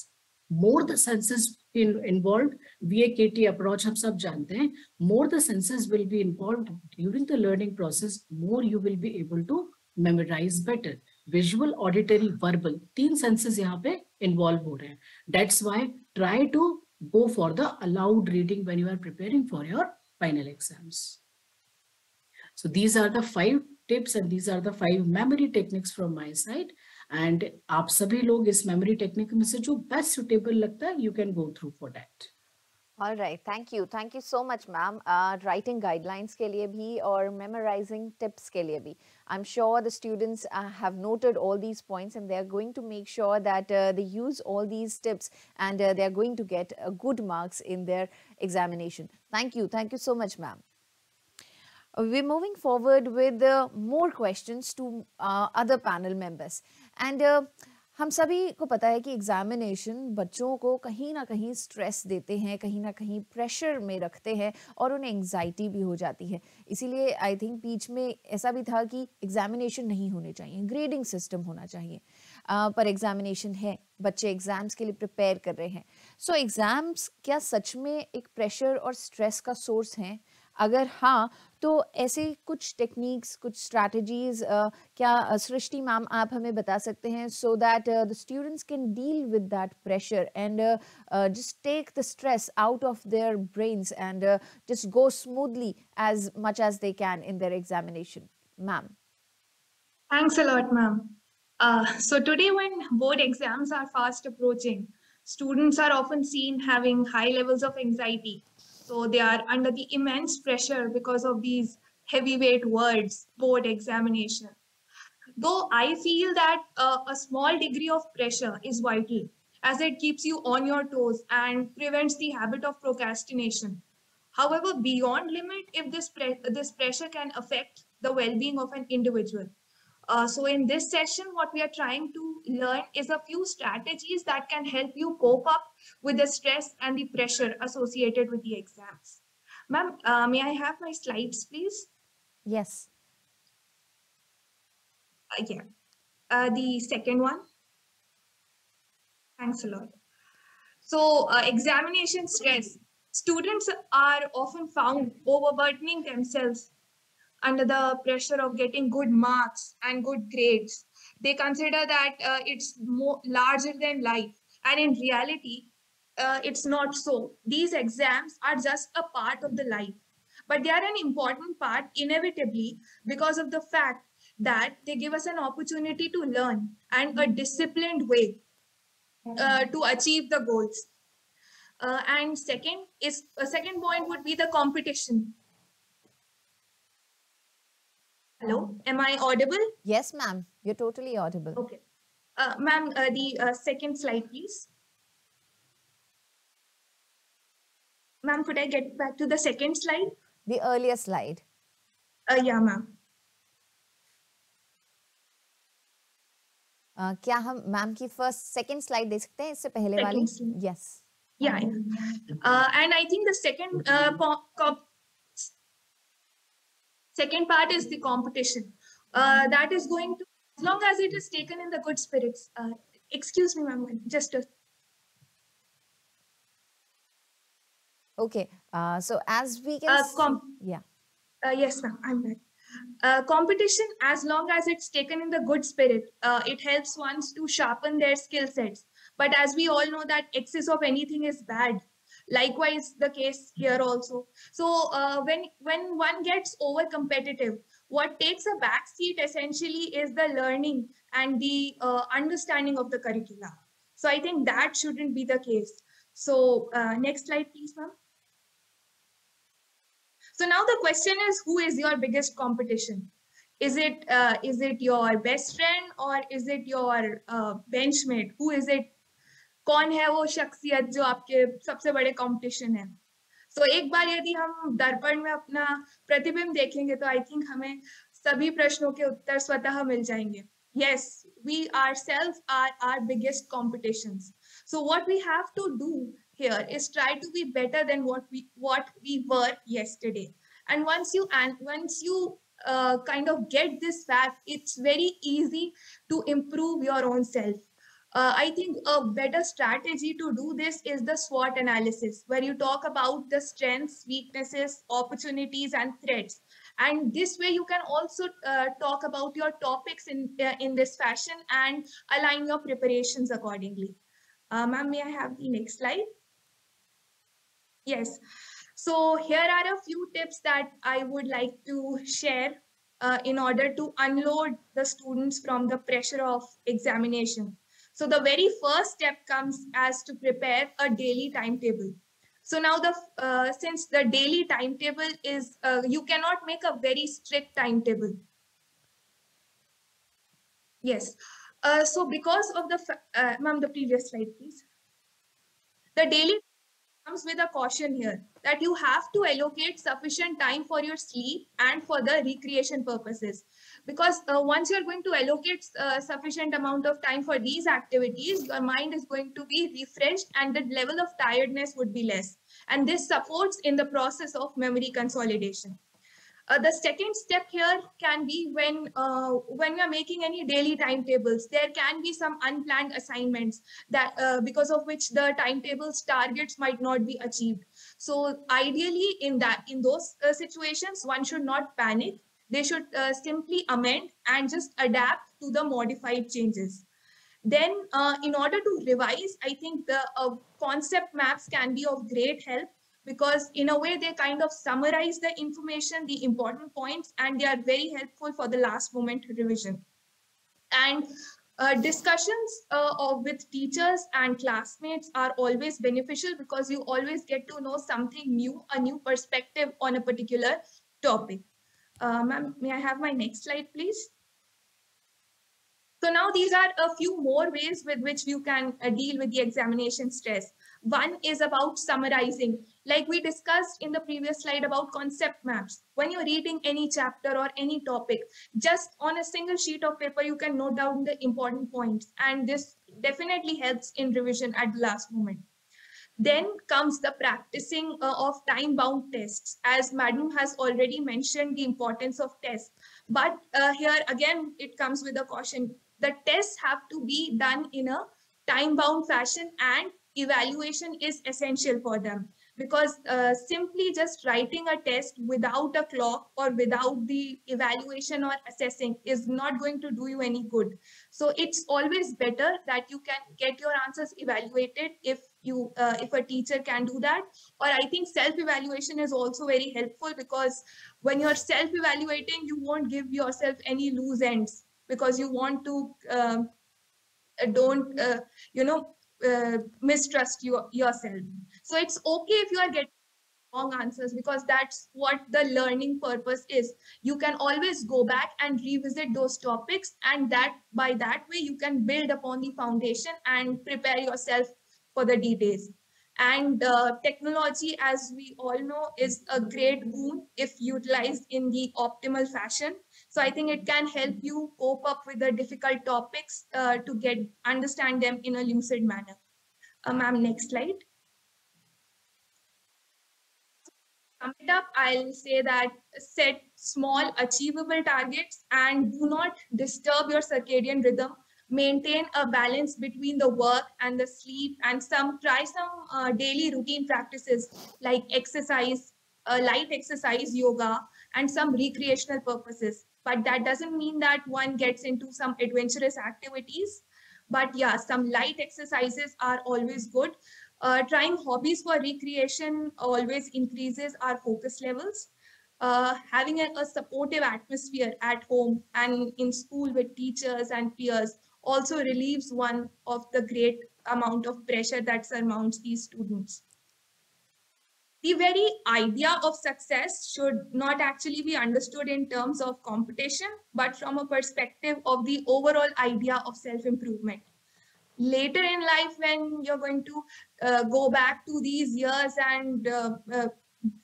Speaker 3: more the senses involve V A K T approach हम सब जानते हैं more the senses will be involve during the learning process more you will be able to memorize better visual auditory verbal तीन senses यहाँ पे involve हो रहे हैं. That's why try to go for the aloud reading when you are preparing for your final exams So these are the five tips and these are the five memory techniques from my side. And आप सभी लोग इस memory technique में से जो best suitable लगता है, you can go through for that.
Speaker 1: All right, thank you. Thank you so much, ma'am. Uh, writing guidelines के लिए भी और memorizing tips के लिए भी. I'm sure the students uh, have noted all these points and they are going to make sure that uh, they use all these tips and uh, they are going to get uh, good marks in their examination. Thank you. Thank you so much, ma'am. We're moving forward with uh, more questions to uh, other panel members. And uh, हम सभी को पता है कि examination बच्चों को कहीं ना कहीं स्ट्रेस देते हैं कहीं ना कहीं प्रेशर में रखते हैं और उन्हें एंग्जाइटी भी हो जाती है। इसीलिए आई थिंक बीच में ऐसा भी था कि एग्जामिनेशन नहीं होने चाहिए ग्रेडिंग सिस्टम होना चाहिए। uh, पर एग्जामिनेशन है बच्चे एग्ज़ाम्स के लिए प्रिपेयर कर रहे हैं। सो so, एग्ज़ाम्स क्या सच में एक प्रेशर और स्ट्रेस का सोर्स हैं? अगर हाँ तो ऐसे कुछ टेक्निक्स कुछ स्ट्रैटेजीज uh, क्या सृष्टि मैम आप हमें बता सकते हैं so that the students can deal with that pressure and just take the stress out of their brains and just go smoothly as much as they can in their examination ma'am
Speaker 4: Thanks a lot, ma'am. Uh, so today when board exams are fast approaching, students are often seen having high levels of anxiety. So they are under the immense pressure because of these heavyweight words, board examination. Though I feel that uh, a small degree of pressure is vital as it keeps you on your toes and prevents the habit of procrastination. However, beyond limit, if this, pre this pressure can affect the well-being of an individual. Uh, so in this session, what we are trying to learn is a few strategies that can help you cope up with the stress and the pressure associated with the exams. Ma'am, uh, may I have my slides, please?
Speaker 1: Yes.
Speaker 4: Uh, yeah. Uh, the second one. Thanks a lot. So uh, examination stress. Students are often found overburdening themselves under the pressure of getting good marks and good grades. They consider that uh, it's more larger than life. And in reality, uh, it's not so. These exams are just a part of the life, but they are an important part inevitably because of the fact that they give us an opportunity to learn and a disciplined way uh, to achieve the goals. Uh, and second is a second point would be the competition. Hello, am I audible?
Speaker 1: Yes, ma'am. You're totally audible.
Speaker 4: Okay. Uh, ma'am, uh, the uh, second slide, please. Ma'am, could I get back to the second slide?
Speaker 1: The earlier slide.
Speaker 4: Uh, yeah, ma'am.
Speaker 1: Uh, क्या हम ma'am की first second slide दे सकते हैं इससे पहले
Speaker 4: Second
Speaker 1: वाली
Speaker 4: slide.
Speaker 1: Yes
Speaker 4: Yeah. yeah. Uh, and I think the second co- co- second part is the competition. Uh, that is going to, as long as it is taken in the good spirits. Uh, excuse me, ma'am. Just a,
Speaker 1: okay uh, so as we can
Speaker 4: uh,
Speaker 1: see, yeah
Speaker 4: Uh, yes, ma'am, I'm back. Uh, competition, as long as it's taken in the good spirit, uh, it helps ones to sharpen their skill sets. But as we all know that excess of anything is bad. Likewise, the case here also. So uh, when when one gets over competitive, what takes a back seat essentially is the learning and the uh, understanding of the curricula. So I think that shouldn't be the case. So uh, next slide, please, ma'am. So now the question is, who is your biggest competition? Is it uh, is it your best friend or is it your uh, benchmate? Who is it? कौन है वो शख्सियत जो आपके सबसे बड़े competition है? तो एक बार यदि हम दर्पण में अपना प्रतिबिंब देखेंगे तो आई थिंक हमें सभी प्रश्नों के उत्तर स्वतः मिल जाएँगे। Yes we are self are are biggest competition so what we have to do here is try to be better than what we what we were yesterday and once you once you kind of get this fact it's very easy to improve your own self uh, I think a better strategy to do this is the SWOT analysis, where you talk about the strengths, weaknesses, opportunities, and threats. And this way, you can also uh, talk about your topics in uh, in this fashion and align your preparations accordingly. Uh, Ma'am, may I have the next slide? Yes. So here are a few tips that I would like to share uh, in order to unload the students from the pressure of examination. So the very first step comes as to prepare a daily timetable. So now the uh, since the daily timetable is uh, you cannot make a very strict timetable. Yes. Uh, so because of the uh, ma'am the previous slide please. The daily comes with a caution here that you have to allocate sufficient time for your sleep and for the recreation purposes because uh, once you're going to allocate uh, sufficient amount of time for these activities your mind is going to be refreshed and the level of tiredness would be less. And this supports in the process of memory consolidation. Uh, the second step here can be when uh, when are making any daily timetables there can be some unplanned assignments that uh, because of which the timetables targets might not be achieved. So ideally in that in those uh, situations one should not panic they should uh, simply amend and just adapt to the modified changes then uh, in order to revise i think the concept maps can be of great help because in a way they kind of summarize the information, the important points, and they are very helpful for the last moment revision. And uh, discussions uh, of, with teachers and classmates are always beneficial because you always get to know something new, a new perspective on a particular topic. Uh, may I have my next slide, please? So now these are a few more ways with which you can uh, deal with the examination stress. One is about summarizing, like we discussed in the previous slide about concept maps. When you're reading any chapter or any topic, just on a single sheet of paper, you can note down the important points. And this definitely helps in revision at the last moment. Then comes the practicing uh, of time-bound tests. As Madam has already mentioned the importance of tests. But uh, here again, it comes with a caution. The tests have to be done in a time-bound fashion and evaluation is essential for them because uh, simply just writing a test without a clock or without the evaluation or assessing is not going to do you any good so it's always better that you can get your answers evaluated if you uh, if a teacher can do that. Or i think self evaluation is also very helpful because when you're self evaluating you won't give yourself any loose ends because you want to um, uh, don't uh, you know uh, mistrust your, yourself. So it's okay if you are getting wrong answers because that's what the learning purpose is. You can always go back and revisit those topics and that by that way you can build upon the foundation and prepare yourself for the D-Days and uh, technology as we all know is a great boon if utilized in the optimal fashion. So i think it can help you cope up with the difficult topics uh, to get understand them in a lucid manner. Uh, ma'am next slide. Sum it up i'll say that set small achievable targets and do not disturb your circadian rhythm maintain a balance between the work and the sleep and some try some uh, daily routine practices like exercise uh, light exercise yoga and some recreational purposes. But that doesn't mean that one gets into some adventurous activities. But yeah some light exercises are always good. Uh, trying hobbies for recreation always increases our focus levels. Uh, having a, a supportive atmosphere at home and in school with teachers and peers also relieves one of the great amount of pressure that surmounts these students. The very idea of success should not actually be understood in terms of competition, but from a perspective of the overall idea of self-improvement. Later in life, when you're going to uh, go back to these years and uh, uh,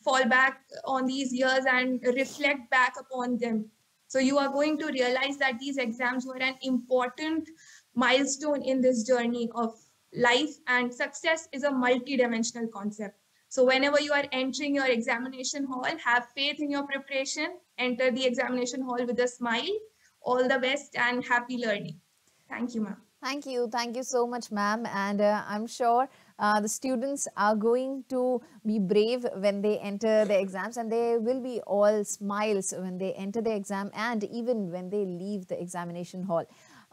Speaker 4: fall back on these years and reflect back upon them, so you are going to realize that these exams were an important milestone in this journey of life and success is a multi-dimensional concept. So whenever you are entering your examination hall, have faith in your preparation, enter the examination hall with a smile. All the best and happy learning. Thank you, ma'am.
Speaker 1: Thank you. Thank you so much, ma'am. And uh, I'm sure uh, the students are going to be brave when they enter the exams and they will be all smiles when they enter the exam and even when they leave the examination hall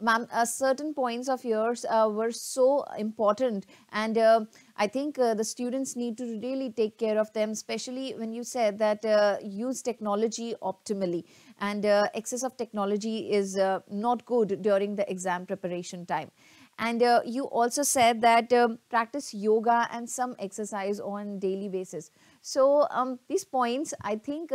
Speaker 1: ma'am, uh, certain points of yours uh, were so important and uh, I think uh, the students need to really take care of them, especially when you said that uh, use technology optimally and excess of technology is not good during the exam preparation time. And you also said that um, practice yoga and some exercise on daily basis. So um, these points, I think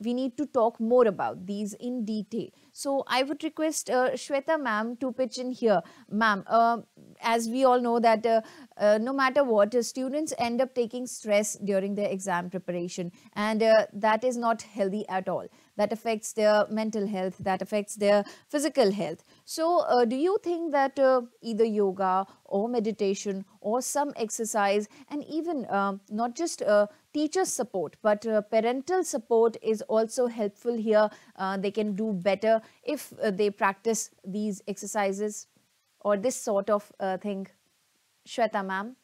Speaker 1: we need to talk more about these in detail. So I would request uh, Shweta ma'am to pitch in here. Ma'am, uh, as we all know that uh, uh no matter what, uh, students end up taking stress during their exam preparation and uh, that is not healthy at all that affects their mental health, that affects their physical health. So, uh, do you think that uh, either yoga or meditation or some exercise and even uh, not just uh, teacher support but uh, parental support is also helpful here? Uh, they can do better if they practice these exercises or this sort of thing. Shweta ma'am.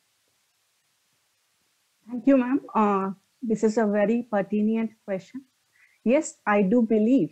Speaker 5: Thank you, ma'am. this is a very pertinent question. Yes I do believe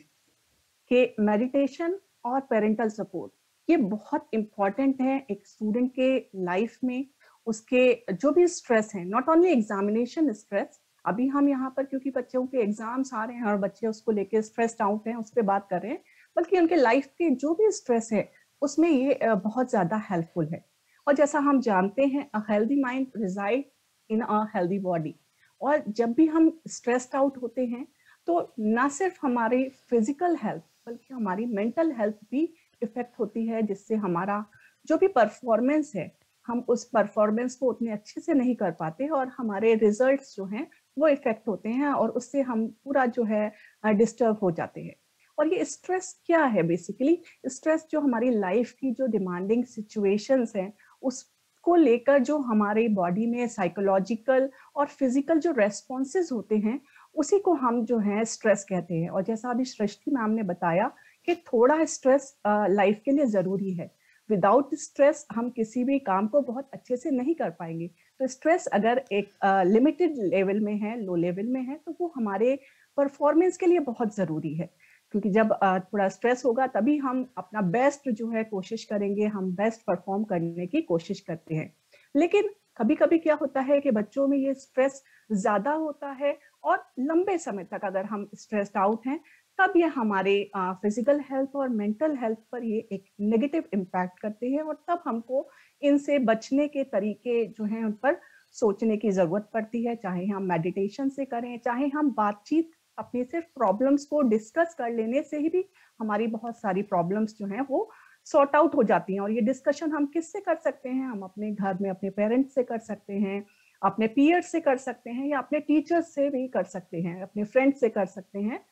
Speaker 5: कि meditation और parental support ये बहुत important है एक student के life में। उसके जो भी स्ट्रेस है नॉट ओनली एग्जामिनेशन स्ट्रेस अभी हम यहाँ पर क्योंकि बच्चों के एग्ज़ाम्स आ रहे हैं और बच्चे उसको लेके स्ट्रेस आउट हैं, उस पर बात कर रहे हैं, बल्कि उनके लाइफ के जो भी स्ट्रेस है, उसमें ये बहुत ज़्यादा हेल्पफुल है। और जैसा हम जानते हैं a healthy mind resides in a healthy body और जब भी हम स्ट्रेस्ड आउट होते हैं तो ना सिर्फ़ हमारी फ़िज़िकल हेल्थ बल्कि हमारी मेंटल हेल्थ भी इफ़ेक्ट होती है, जिससे हमारा जो भी परफॉर्मेंस है, हम उस परफॉर्मेंस को उतने अच्छे से नहीं कर पाते और हमारे रिजल्ट्स जो हैं, वो इफ़ेक्ट होते हैं और उससे हम पूरा जो है डिस्टर्ब हो जाते हैं। और ये स्ट्रेस क्या है बेसिकली स्ट्रेस जो हमारी लाइफ की जो डिमांडिंग सिचुएशंस हैं, उसको लेकर जो हमारे बॉडी में साइकोलॉजिकल और फ़िज़िकल जो रेस्पॉन्सेज होते हैं उसी को हम जो है स्ट्रेस कहते हैं। और जैसा अभी सृष्टि मैम ने बताया कि थोड़ा स्ट्रेस लाइफ के लिए ज़रूरी है। विदाउट स्ट्रेस हम किसी भी काम को बहुत अच्छे से नहीं कर पाएँगे। तो स्ट्रेस अगर एक लिमिटेड लेवल में है लो लेवल में है तो वो हमारे परफॉर्मेंस के लिए बहुत ज़रूरी है। क्योंकि जब थोड़ा स्ट्रेस होगा, तभी हम अपना बेस्ट जो है कोशिश करेंगे, हम बेस्ट परफॉर्म करने की कोशिश करते हैं। लेकिन कभी कभी क्या होता है कि बच्चों में ये स्ट्रेस ज़्यादा होता है और लंबे समय तक अगर हम स्ट्रेस्ड आउट हैं, तब ये हमारे फ़िज़िकल हेल्थ और मेंटल हेल्थ पर ये एक नेगेटिव इम्पैक्ट करते हैं और तब हमको इनसे बचने के तरीके जो हैं उन पर सोचने की ज़रूरत पड़ती है। चाहे हम मेडिटेशन से करें, चाहे हम बातचीत अपने सिर्फ़ प्रॉब्लम्स को डिस्कस कर लेने से ही भी हमारी बहुत सारी प्रॉब्लम्स जो हैं वो सॉर्ट आउट हो जाती हैं और ये डिस्कशन हम किससे कर सकते हैं? हम अपने घर में अपने पेरेंट्स से कर सकते हैं। अपने पीयर्स से कर सकते हैं या अपने टीचर्स से भी कर सकते हैं, अपने फ्रेंड्स से कर सकते हैं।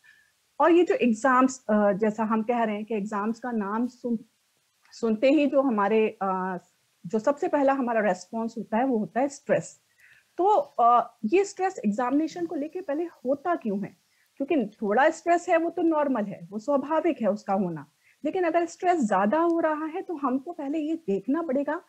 Speaker 5: और ये जो एग्ज़ाम्स जैसा हम कह रहे हैं कि एग्ज़ाम्स का नाम सुन, सुनते ही जो हमारे जो सबसे पहला हमारा रेस्पॉन्स होता है वो होता है स्ट्रेस तो ये स्ट्रेस एग्जामिनेशन को लेके पहले होता क्यों है? क्योंकि थोड़ा स्ट्रेस है वो तो नॉर्मल है, वो स्वाभाविक है उसका होना। लेकिन अगर स्ट्रेस ज़्यादा हो रहा है तो हमको पहले ये देखना पड़ेगा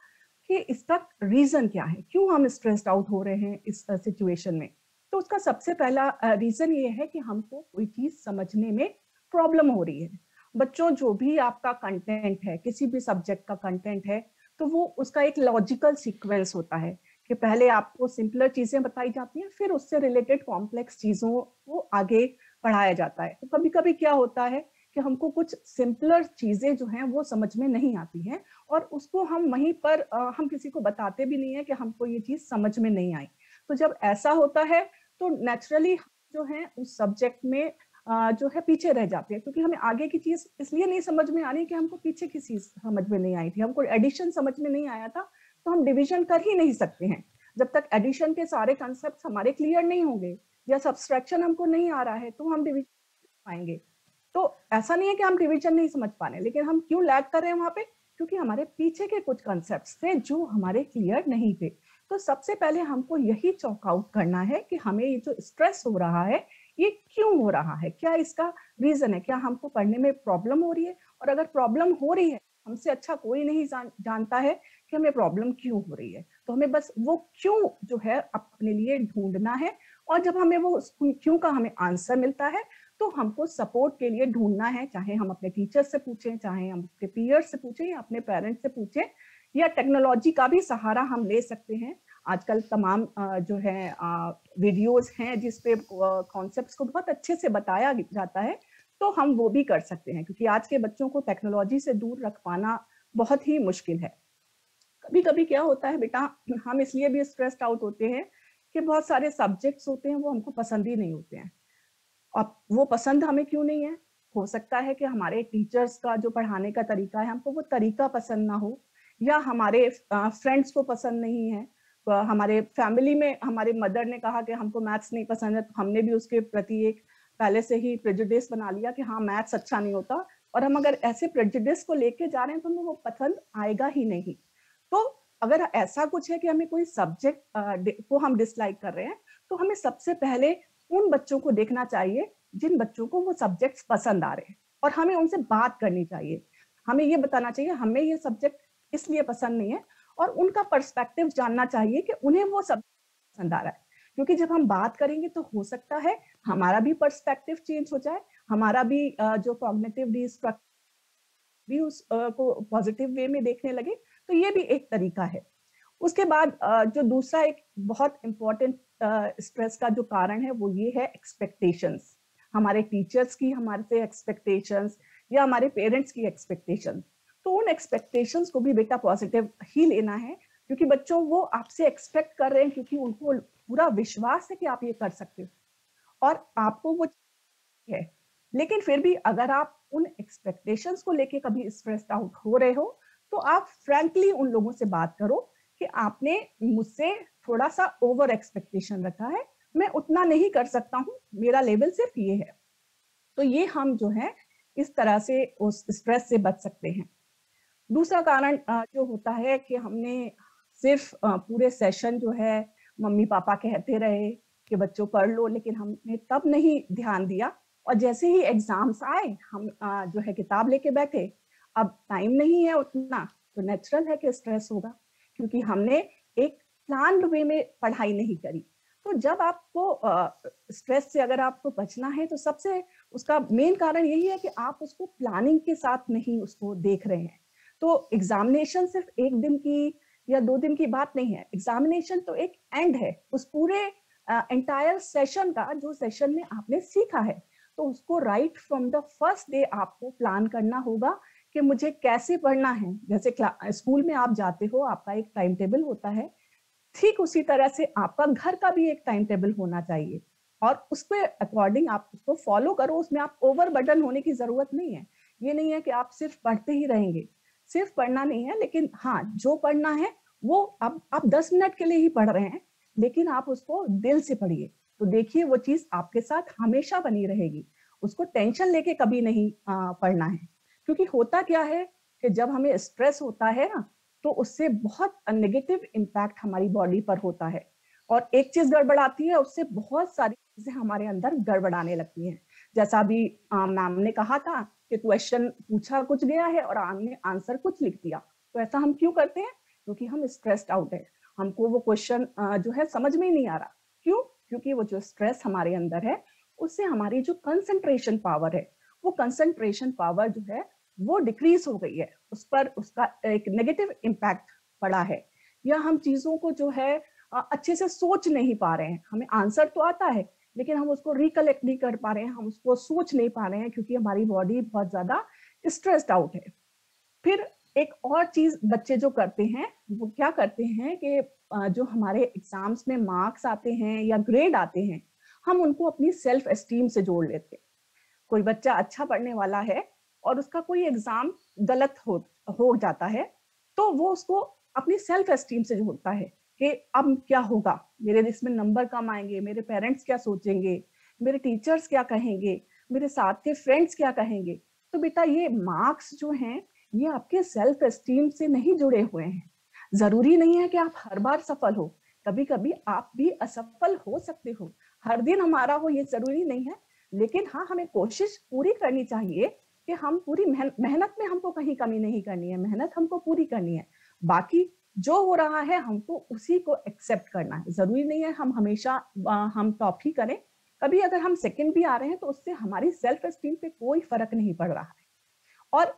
Speaker 5: कि इसका रीजन क्या है? क्यों हम स्ट्रेस्ड आउट हो रहे हैं इस सिचुएशन में? तो उसका सबसे पहला रीजन ये है कि हमको कोई चीज़ समझने में प्रॉब्लम हो रही है। बच्चों, जो भी आपका कंटेंट है, किसी भी सब्जेक्ट का कंटेंट है तो वो उसका एक लॉजिकल सीक्वेंस होता है कि पहले आपको सिंपलर चीज़ें बताई जाती हैं, फिर उससे रिलेटेड कॉम्प्लेक्स चीज़ों को आगे पढ़ाया जाता है। तो कभी कभी क्या होता है कि हमको कुछ सिंपलर चीज़ें जो हैं वो समझ में नहीं आती हैं और उसको हम वहीं पर हम किसी को बताते भी नहीं है कि हमको ये चीज़ समझ में नहीं आई। तो जब ऐसा होता है तो नेचुरली जो है उस सब्जेक्ट में जो है पीछे रह जाते हैं, क्योंकि हमें आगे की चीज़ इसलिए नहीं समझ में आ रही कि हमको पीछे की चीज़ समझ में नहीं आई थी। हमको एडिशन समझ में नहीं आया था तो हम डिविजन कर ही नहीं सकते हैं। जब तक एडिशन के सारे कॉन्सेप्ट हमारे क्लियर नहीं होंगे या सब्सट्रैक्शन हमको नहीं आ रहा है तो हम डिविजन पाएँगे। तो ऐसा नहीं है कि हम डिवीज़न नहीं समझ पा रहे लेकिन हम क्यों लैग कर रहे हैं वहाँ पे? क्योंकि हमारे पीछे के कुछ कंसेप्ट थे जो हमारे क्लियर नहीं थे। तो सबसे पहले हमको यही चौकआउट करना है कि हमें ये जो स्ट्रेस हो रहा है ये क्यों हो रहा है? क्या इसका रीजन है? क्या हमको पढ़ने में प्रॉब्लम हो रही है? और अगर प्रॉब्लम हो रही है हमसे अच्छा कोई नहीं जान, जानता है कि हमें प्रॉब्लम क्यों हो रही है। तो हमें बस वो क्यों जो है अपने लिए ढूंढना है और जब हमें वो क्यों का हमें आंसर मिलता है तो हमको सपोर्ट के लिए ढूंढना है, चाहे हम अपने टीचर से पूछें, चाहे हम अपने पीयर से पूछें, या अपने पेरेंट्स से पूछें, या टेक्नोलॉजी का भी सहारा हम ले सकते हैं। आजकल तमाम जो है वीडियोस हैं जिसपे कॉन्सेप्ट्स को बहुत अच्छे से बताया जाता है तो हम वो भी कर सकते हैं, क्योंकि आज के बच्चों को टेक्नोलॉजी से दूर रख पाना बहुत ही मुश्किल है। कभी कभी क्या होता है बेटा, हम इसलिए भी स्ट्रेस्ड आउट होते हैं कि बहुत सारे सब्जेक्ट्स होते हैं, वो हमको पसंद ही नहीं होते हैं। अब वो पसंद हमें क्यों नहीं है? हो सकता है कि हमारे टीचर्स का जो पढ़ाने का तरीका है, हमको वो तरीका पसंद ना हो, या हमारे फ्रेंड्स को पसंद नहीं है। हमारे फैमिली में हमारे मदर ने कहा कि हमको मैथ्स नहीं पसंद है तो हमने भी उसके प्रति एक पहले से ही प्रेजुडिस बना लिया कि हाँ मैथ्स अच्छा नहीं होता, और हम अगर ऐसे प्रेजुडिस को लेके जा रहे हैं तो हमें वो पसंद आएगा ही नहीं। तो अगर ऐसा कुछ है कि हमें कोई सब्जेक्ट को हम डिसलाइक कर रहे हैं तो हमें सबसे पहले उन बच्चों को देखना चाहिए जिन बच्चों को वो सब्जेक्ट्स पसंद आ रहे हैं। और हमें उनसे बात करनी चाहिए। हमें ये बताना चाहिए, हमें ये सब्जेक्ट इसलिए पसंद नहीं है और उनका पर्सपेक्टिव जानना चाहिए कि उन्हें वो सब पसंद आ रहा है। क्योंकि जब हम बात करेंगे तो हो सकता है हमारा भी पर्सपेक्टिव चेंज हो जाए, हमारा भी जो कॉग्निटिव भी उसको पॉजिटिव वे में देखने लगे तो ये भी एक तरीका है। उसके बाद जो दूसरा एक बहुत इंपॉर्टेंट स्ट्रेस का जो कारण है वो ये है एक्सपेक्टेशंस हमारे टीचर्स की हमारे से एक्सपेक्टेशंस या हमारे पेरेंट्स की एक्सपेक्टेशन तो उन एक्सपेक्टेशंस को भी बेटा पॉजिटिव ही लेना है, क्योंकि बच्चों वो आपसे एक्सपेक्ट कर रहे हैं क्योंकि उनको पूरा विश्वास है कि आप ये कर सकते हो। और आपको वो है लेकिन फिर भी अगर आप उन एक्सपेक्टेशंस को लेके कभी स्ट्रेस्ड आउट हो रहे हो तो आप फ्रेंकली उन लोगों से बात करो कि आपने मुझसे थोड़ा सा ओवर एक्सपेक्टेशन रखा है। मैं उतना नहीं कर सकता हूँ, मेरा लेवल सिर्फ़ ये है। तो ये हम जो है, इस तरह से उस स्ट्रेस से बच सकते हैं। दूसरा कारण जो होता है कि हमने सिर्फ़ पूरे सेशन जो है मम्मी पापा कहते रहे कि बच्चों पढ़ लो, लेकिन हमने तब नहीं ध्यान दिया। और जैसे ही एग्ज़ाम्स आए, हम जो है किताब लेके बैठे। अब टाइम नहीं है उतना तो नेचुरल है कि स्ट्रेस होगा, क्योंकि हमने प्लान वे में पढ़ाई नहीं करी। तो जब आपको स्ट्रेस से अगर आपको बचना है तो सबसे उसका मेन कारण यही है कि आप उसको प्लानिंग के साथ नहीं उसको देख रहे हैं। तो एग्जामिनेशन सिर्फ़ एक दिन की या दो दिन की बात नहीं है। एग्जामिनेशन तो एक एंड है। उस पूरे एंटायर uh, सेशन का जो सेशन में आपने सीखा है तो उसको right from the first day आपको प्लान करना होगा कि मुझे कैसे पढ़ना है। जैसे स्कूल में आप जाते हो आपका एक टाइम टेबल होता है ठीक उसी तरह से आपका घर का भी एक टाइम टेबल होना चाहिए। और उसके अकॉर्डिंग आप उसको फॉलो करो उसमें आप ओवर बर्डन होने की ज़रूरत नहीं है। ये नहीं है कि आप सिर्फ़ पढ़ते ही रहेंगे। सिर्फ़ पढ़ना नहीं है लेकिन हाँ जो पढ़ना है वो अब आप दस मिनट के लिए ही पढ़ रहे हैं लेकिन आप उसको दिल से पढ़िए। तो देखिए वो चीज़ आपके साथ हमेशा बनी रहेगी। उसको टेंशन लेके कभी नहीं आ, पढ़ना है। क्योंकि होता क्या है कि जब हमें स्ट्रेस होता है ना तो उससे बहुत नेगेटिव इम्पैक्ट हमारी बॉडी पर होता है। और एक चीज़ गड़बड़ाती है, उससे बहुत सारी चीज़ें हमारे अंदर गड़बड़ाने लगती हैं। जैसा अभी मैम ने कहा था कि क्वेश्चन पूछा कुछ गया है और हमने आंसर कुछ लिख दिया। तो ऐसा हम क्यों करते हैं? क्योंकि हम स्ट्रेस्ड आउट है। हमको वो क्वेश्चन जो है समझ में ही नहीं आ रहा। क्यों? क्योंकि वो जो स्ट्रेस हमारे अंदर है, उससे हमारी जो कंसंट्रेशन पावर है, वो कंसंट्रेशन पावर जो है, वो डिक्रीज हो गई है। उस पर उसका एक नेगेटिव इम्पैक्ट पड़ा है। या हम चीज़ों को जो है अच्छे से सोच नहीं पा रहे हैं। हमें आंसर तो आता है, लेकिन हम उसको रिकलेक्ट नहीं कर पा रहे हैं, हम उसको सोच नहीं पा रहे हैं क्योंकि हमारी बॉडी बहुत ज़्यादा स्ट्रेस्ड आउट है। फिर एक और चीज़ बच्चे जो करते हैं, वो क्या करते हैं कि जो हमारे एग्ज़ाम्स में मार्क्स आते हैं या ग्रेड आते हैं, हम उनको अपनी सेल्फ एस्टीम से जोड़ लेते हैं। कोई बच्चा अच्छा पढ़ने वाला है और उसका कोई एग्ज़ाम गलत हो हो जाता है तो वो उसको अपनी सेल्फ एस्टीम से जोड़ता है कि अब क्या होगा? मेरे इसमें नंबर कम आएँगे, मेरे पेरेंट्स क्या सोचेंगे? मेरे टीचर्स क्या कहेंगे? मेरे साथ के फ्रेंड्स क्या कहेंगे? तो बेटा ये मार्क्स जो हैं, ये आपके सेल्फ एस्टीम से नहीं जुड़े हुए हैं। ज़रूरी नहीं है कि आप हर बार सफल हो। कभी कभी आप भी असफल हो सकते हो। हर दिन हमारा हो ये ज़रूरी नहीं है, लेकिन हाँ हमें कोशिश पूरी करनी चाहिए कि हम पूरी मेहनत में हमको कहीं कमी नहीं करनी है, मेहनत हमको पूरी करनी है। बाकी जो हो रहा है, हमको उसी को एक्सेप्ट करना है। ज़रूरी नहीं है हम हमेशा हम टॉप ही करें। कभी अगर हम सेकंड भी आ रहे हैं तो उससे हमारी सेल्फ एस्टीम पे कोई फ़र्क नहीं पड़ रहा है। और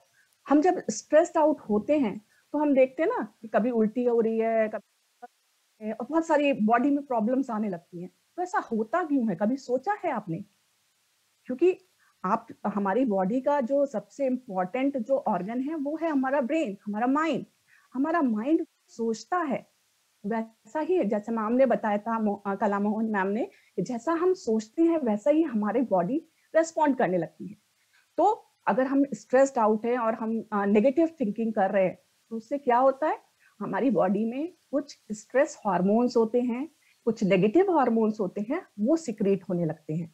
Speaker 5: हम जब स्ट्रेस्ड आउट होते हैं तो हम देखते हैं ना कि कभी उल्टी हो रही है, कभी और बहुत सारी बॉडी में प्रॉब्लम्स आने लगती हैं। तो ऐसा होता क्यों है? कभी सोचा है आपने? क्योंकि आप, हमारी बॉडी का जो सबसे इम्पोर्टेंट जो ऑर्गन है, वो है हमारा ब्रेन हमारा माइंड हमारा माइंड सोचता है। वैसा ही जैसे मैम ने बताया था कला मोहन मैम ने जैसा हम सोचते हैं, वैसा ही हमारी बॉडी रेस्पॉन्ड करने लगती है। तो अगर हम स्ट्रेस्ड आउट है और हम नेगेटिव थिंकिंग कर रहे हैं तो उससे क्या होता है? हमारी बॉडी में कुछ स्ट्रेस हार्मोन्स होते हैं, कुछ नेगेटिव हार्मोन्स होते हैं, वो सिक्रेट होने लगते हैं।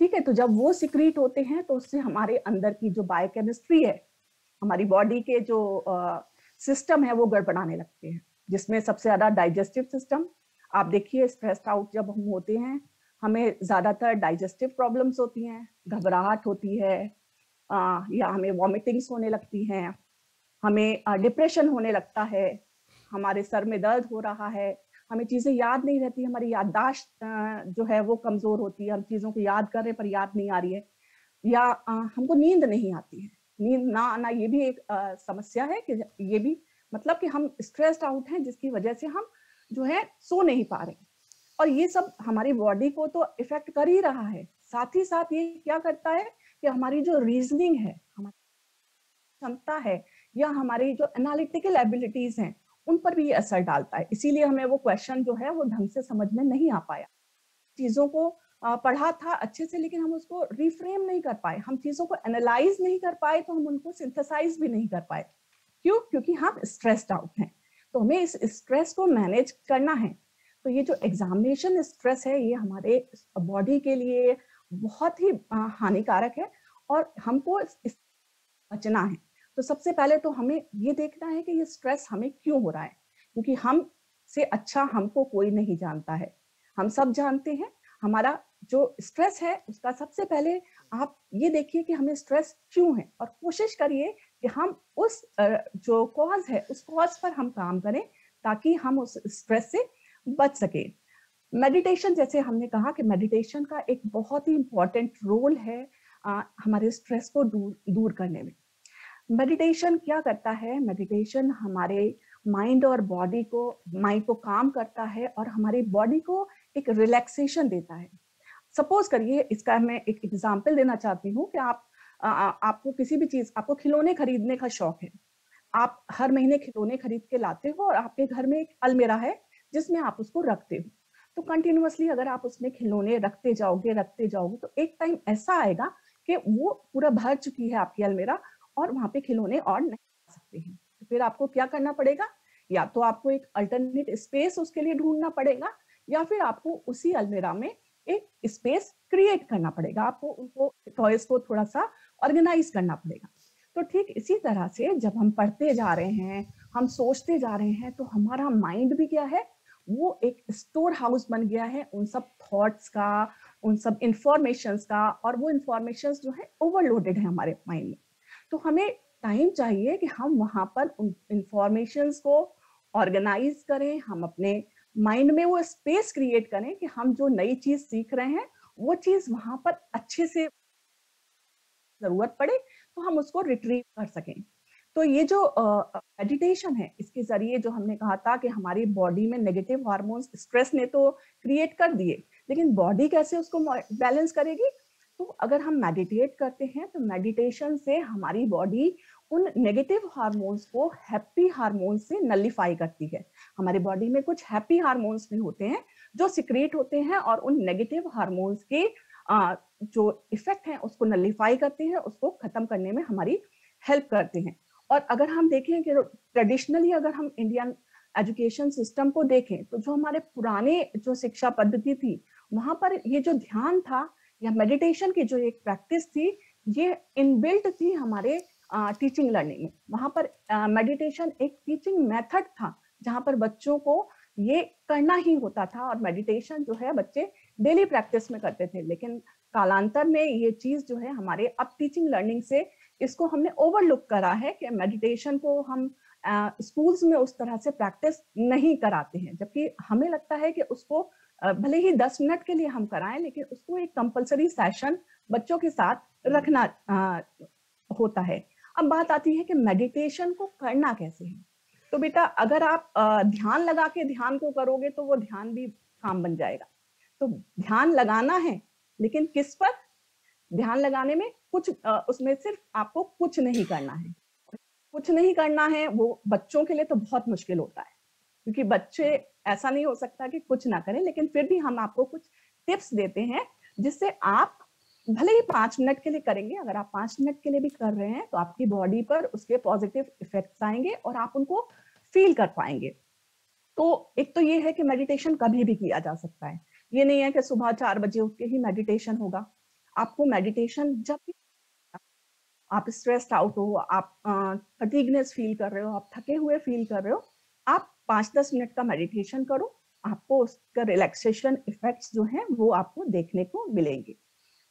Speaker 5: ठीक है तो जब वो सिक्रेट होते हैं तो उससे हमारे अंदर की जो बायोकेमिस्ट्री है हमारी बॉडी के जो सिस्टम है वो गड़बड़ाने लगते हैं। जिसमें सबसे ज़्यादा डाइजेस्टिव सिस्टम आप देखिए स्ट्रेस्ड आउट जब हम होते हैं हमें ज़्यादातर डाइजेस्टिव प्रॉब्लम्स होती हैं घबराहट होती है आ, या हमें वॉमिटिंग्स होने लगती हैं हमें डिप्रेशन होने लगता है हमारे सर में दर्द हो रहा है हमें चीज़ें याद नहीं रहती, हमारी याददाश्त जो है वो कमज़ोर होती है, हम चीज़ों को याद कर रहे पर याद नहीं आ रही है, या हमको नींद नहीं आती है। नींद ना आना ये भी एक समस्या है कि ये भी मतलब कि हम स्ट्रेस्ड आउट हैं जिसकी वजह से हम जो है सो नहीं पा रहे और ये सब हमारी बॉडी को तो इफ़ेक्ट कर ही रहा है, साथ ही साथ ये क्या करता है कि हमारी जो रीजनिंग है, हमारी क्षमता है, या हमारी जो एनालिटिकल एबिलिटीज हैं उन पर भी ये असर डालता है। इसीलिए हमें वो क्वेश्चन जो है, वो ढंग से समझ में नहीं आ पाया। चीज़ों को पढ़ा था अच्छे से, लेकिन हम उसको रिफ्रेम नहीं कर पाए। हम चीज़ों को एनालाइज नहीं कर पाए तो हम उनको सिंथेसाइज भी नहीं कर पाए। क्यों? क्योंकि हम स्ट्रेस्ड आउट हैं। तो हमें इस स्ट्रेस को मैनेज करना है। तो ये जो एग्जामिनेशन स्ट्रेस है, ये हमारे बॉडी के लिए बहुत ही हानिकारक है और हमको बचना है। तो सबसे पहले तो हमें ये देखना है कि ये स्ट्रेस हमें क्यों हो रहा है? क्योंकि हम से अच्छा हमको कोई नहीं जानता है। हम सब जानते हैं हमारा जो स्ट्रेस है उसका सबसे पहले आप ये देखिए कि हमें स्ट्रेस क्यों है और कोशिश करिए कि हम उस जो कॉज है उस कॉज पर हम काम करें ताकि हम उस स्ट्रेस से बच सके। मेडिटेशन जैसे हमने कहा कि मेडिटेशन का एक बहुत ही इंपॉर्टेंट रोल है आ, हमारे स्ट्रेस को दूर दूर करने में। मेडिटेशन क्या करता है? मेडिटेशन हमारे माइंड और बॉडी को माइंड को काम करता है और हमारी बॉडी को एक रिलैक्सेशन देता है। सपोज़ करिए इसका मैं एक एग्जांपल देना चाहती हूँ कि आप आ, आपको किसी भी चीज़ आपको खिलौने खरीदने का शौक है। आप हर महीने खिलौने खरीद के लाते हो और आपके घर में एक अलमेरा है जिसमें आप उसको रखते हो। तो कंटिन्यूसली अगर आप उसमें खिलौने रखते जाओगे रखते जाओगे तो एक टाइम ऐसा आएगा कि वो पूरा भर चुकी है आपकी अलमेरा और वहाँ पे खिलौने और नहीं आ सकते हैं। तो फिर आपको क्या करना पड़ेगा? या तो आपको एक अल्टरनेट स्पेस उसके लिए ढूंढना पड़ेगा, या फिर आपको उसी अलमेरा में एक स्पेस क्रिएट करना पड़ेगा। आपको उनको टॉयज को थोड़ा सा ऑर्गेनाइज करना पड़ेगा। तो ठीक इसी तरह से जब हम पढ़ते जा रहे हैं, हम सोचते जा रहे हैं तो हमारा माइंड भी क्या है? वो एक स्टोर हाउस बन गया है उन सब थॉट्स का, उन सब इंफॉर्मेशन का, और वो इंफॉर्मेशन जो है ओवरलोडेड है हमारे माइंड में। तो हमें टाइम चाहिए कि हम वहाँ पर उन इंफॉर्मेशन को ऑर्गेनाइज करें हम अपने माइंड में वो स्पेस क्रिएट करें कि हम जो नई चीज़ सीख रहे हैं वो चीज़ वहाँ पर अच्छे से ज़रूरत पड़े तो हम उसको रिट्रीव कर सकें। तो ये जो मेडिटेशन uh, है इसके ज़रिए जो हमने कहा था कि हमारी बॉडी में नेगेटिव हार्मोन्स स्ट्रेस ने तो क्रिएट कर दिए लेकिन बॉडी कैसे उसको बैलेंस करेगी? अगर हम मेडिटेट करते हैं तो मेडिटेशन से हमारी बॉडी उन नेगेटिव हार्मोन्स को हैप्पी हार्मोन्स से नलिफाई करती है। हमारी बॉडी में कुछ हैप्पी हार्मोन्स भी होते हैं, जो सिक्रेट होते हैं और उन नेगेटिव हार्मोन्स के जो इफ़ेक्ट है, उसको नलिफाई करते हैं, उसको खत्म करने में हमारी हेल्प करते हैं। और अगर हम देखें कि ट्रेडिशनली अगर हम इंडियन एजुकेशन सिस्टम को देखें तो जो हमारे पुराने जो शिक्षा पद्धति थी, वहाँ पर ये जो ध्यान था या मेडिटेशन की जो एक प्रैक्टिस थी, ये इनबिल्ट थी हमारे टीचिंग लर्निंग में। वहाँ पर मेडिटेशन एक टीचिंग मेथड था, जहाँ पर बच्चों को ये करना ही होता था और मेडिटेशन जो है बच्चे डेली प्रैक्टिस में करते थे। लेकिन कालांतर में ये चीज़ जो है हमारे अब टीचिंग लर्निंग से इसको हमने ओवरलुक करा है कि मेडिटेशन को हम स्कूल्स में उस तरह से प्रैक्टिस नहीं कराते हैं, जबकि हमें लगता है कि उसको भले ही दस मिनट के लिए हम कराएँ लेकिन उसको एक कंपलसरी सेशन बच्चों के साथ रखना आ, होता है। अब बात आती है कि मेडिटेशन को करना कैसे है? तो बेटा अगर आप ध्यान लगा के ध्यान को करोगे तो वो ध्यान भी काम बन जाएगा। तो ध्यान लगाना है लेकिन किस पर? ध्यान लगाने में कुछ उसमें सिर्फ़ आपको कुछ नहीं करना है। कुछ नहीं करना है वो बच्चों के लिए तो बहुत मुश्किल होता है। क्योंकि बच्चे ऐसा नहीं हो सकता कि कुछ ना करें, लेकिन फिर भी हम आपको कुछ टिप्स देते हैं, जिससे आप भले ही पाँच मिनट के लिए करेंगे, अगर आप पाँच मिनट के लिए भी कर रहे हैं तो आपकी बॉडी पर उसके पॉजिटिव इफेक्ट्स आएँगे और आप उनको फील कर पाएँगे। तो एक तो ये है कि मेडिटेशन कभी भी किया जा सकता है। ये नहीं है कि सुबह चार बजे उठ के ही मेडिटेशन होगा। आपको मेडिटेशन जब भी आप स्ट्रेस्ड आउट हो, आप फटीगनेस फील कर रहे हो, आप थके हुए फील कर रहे हो, आप पाँच दस मिनट का मेडिटेशन करो, आपको उसका रिलैक्सेशन इफेक्ट्स जो है, वो आपको देखने को मिलेंगे।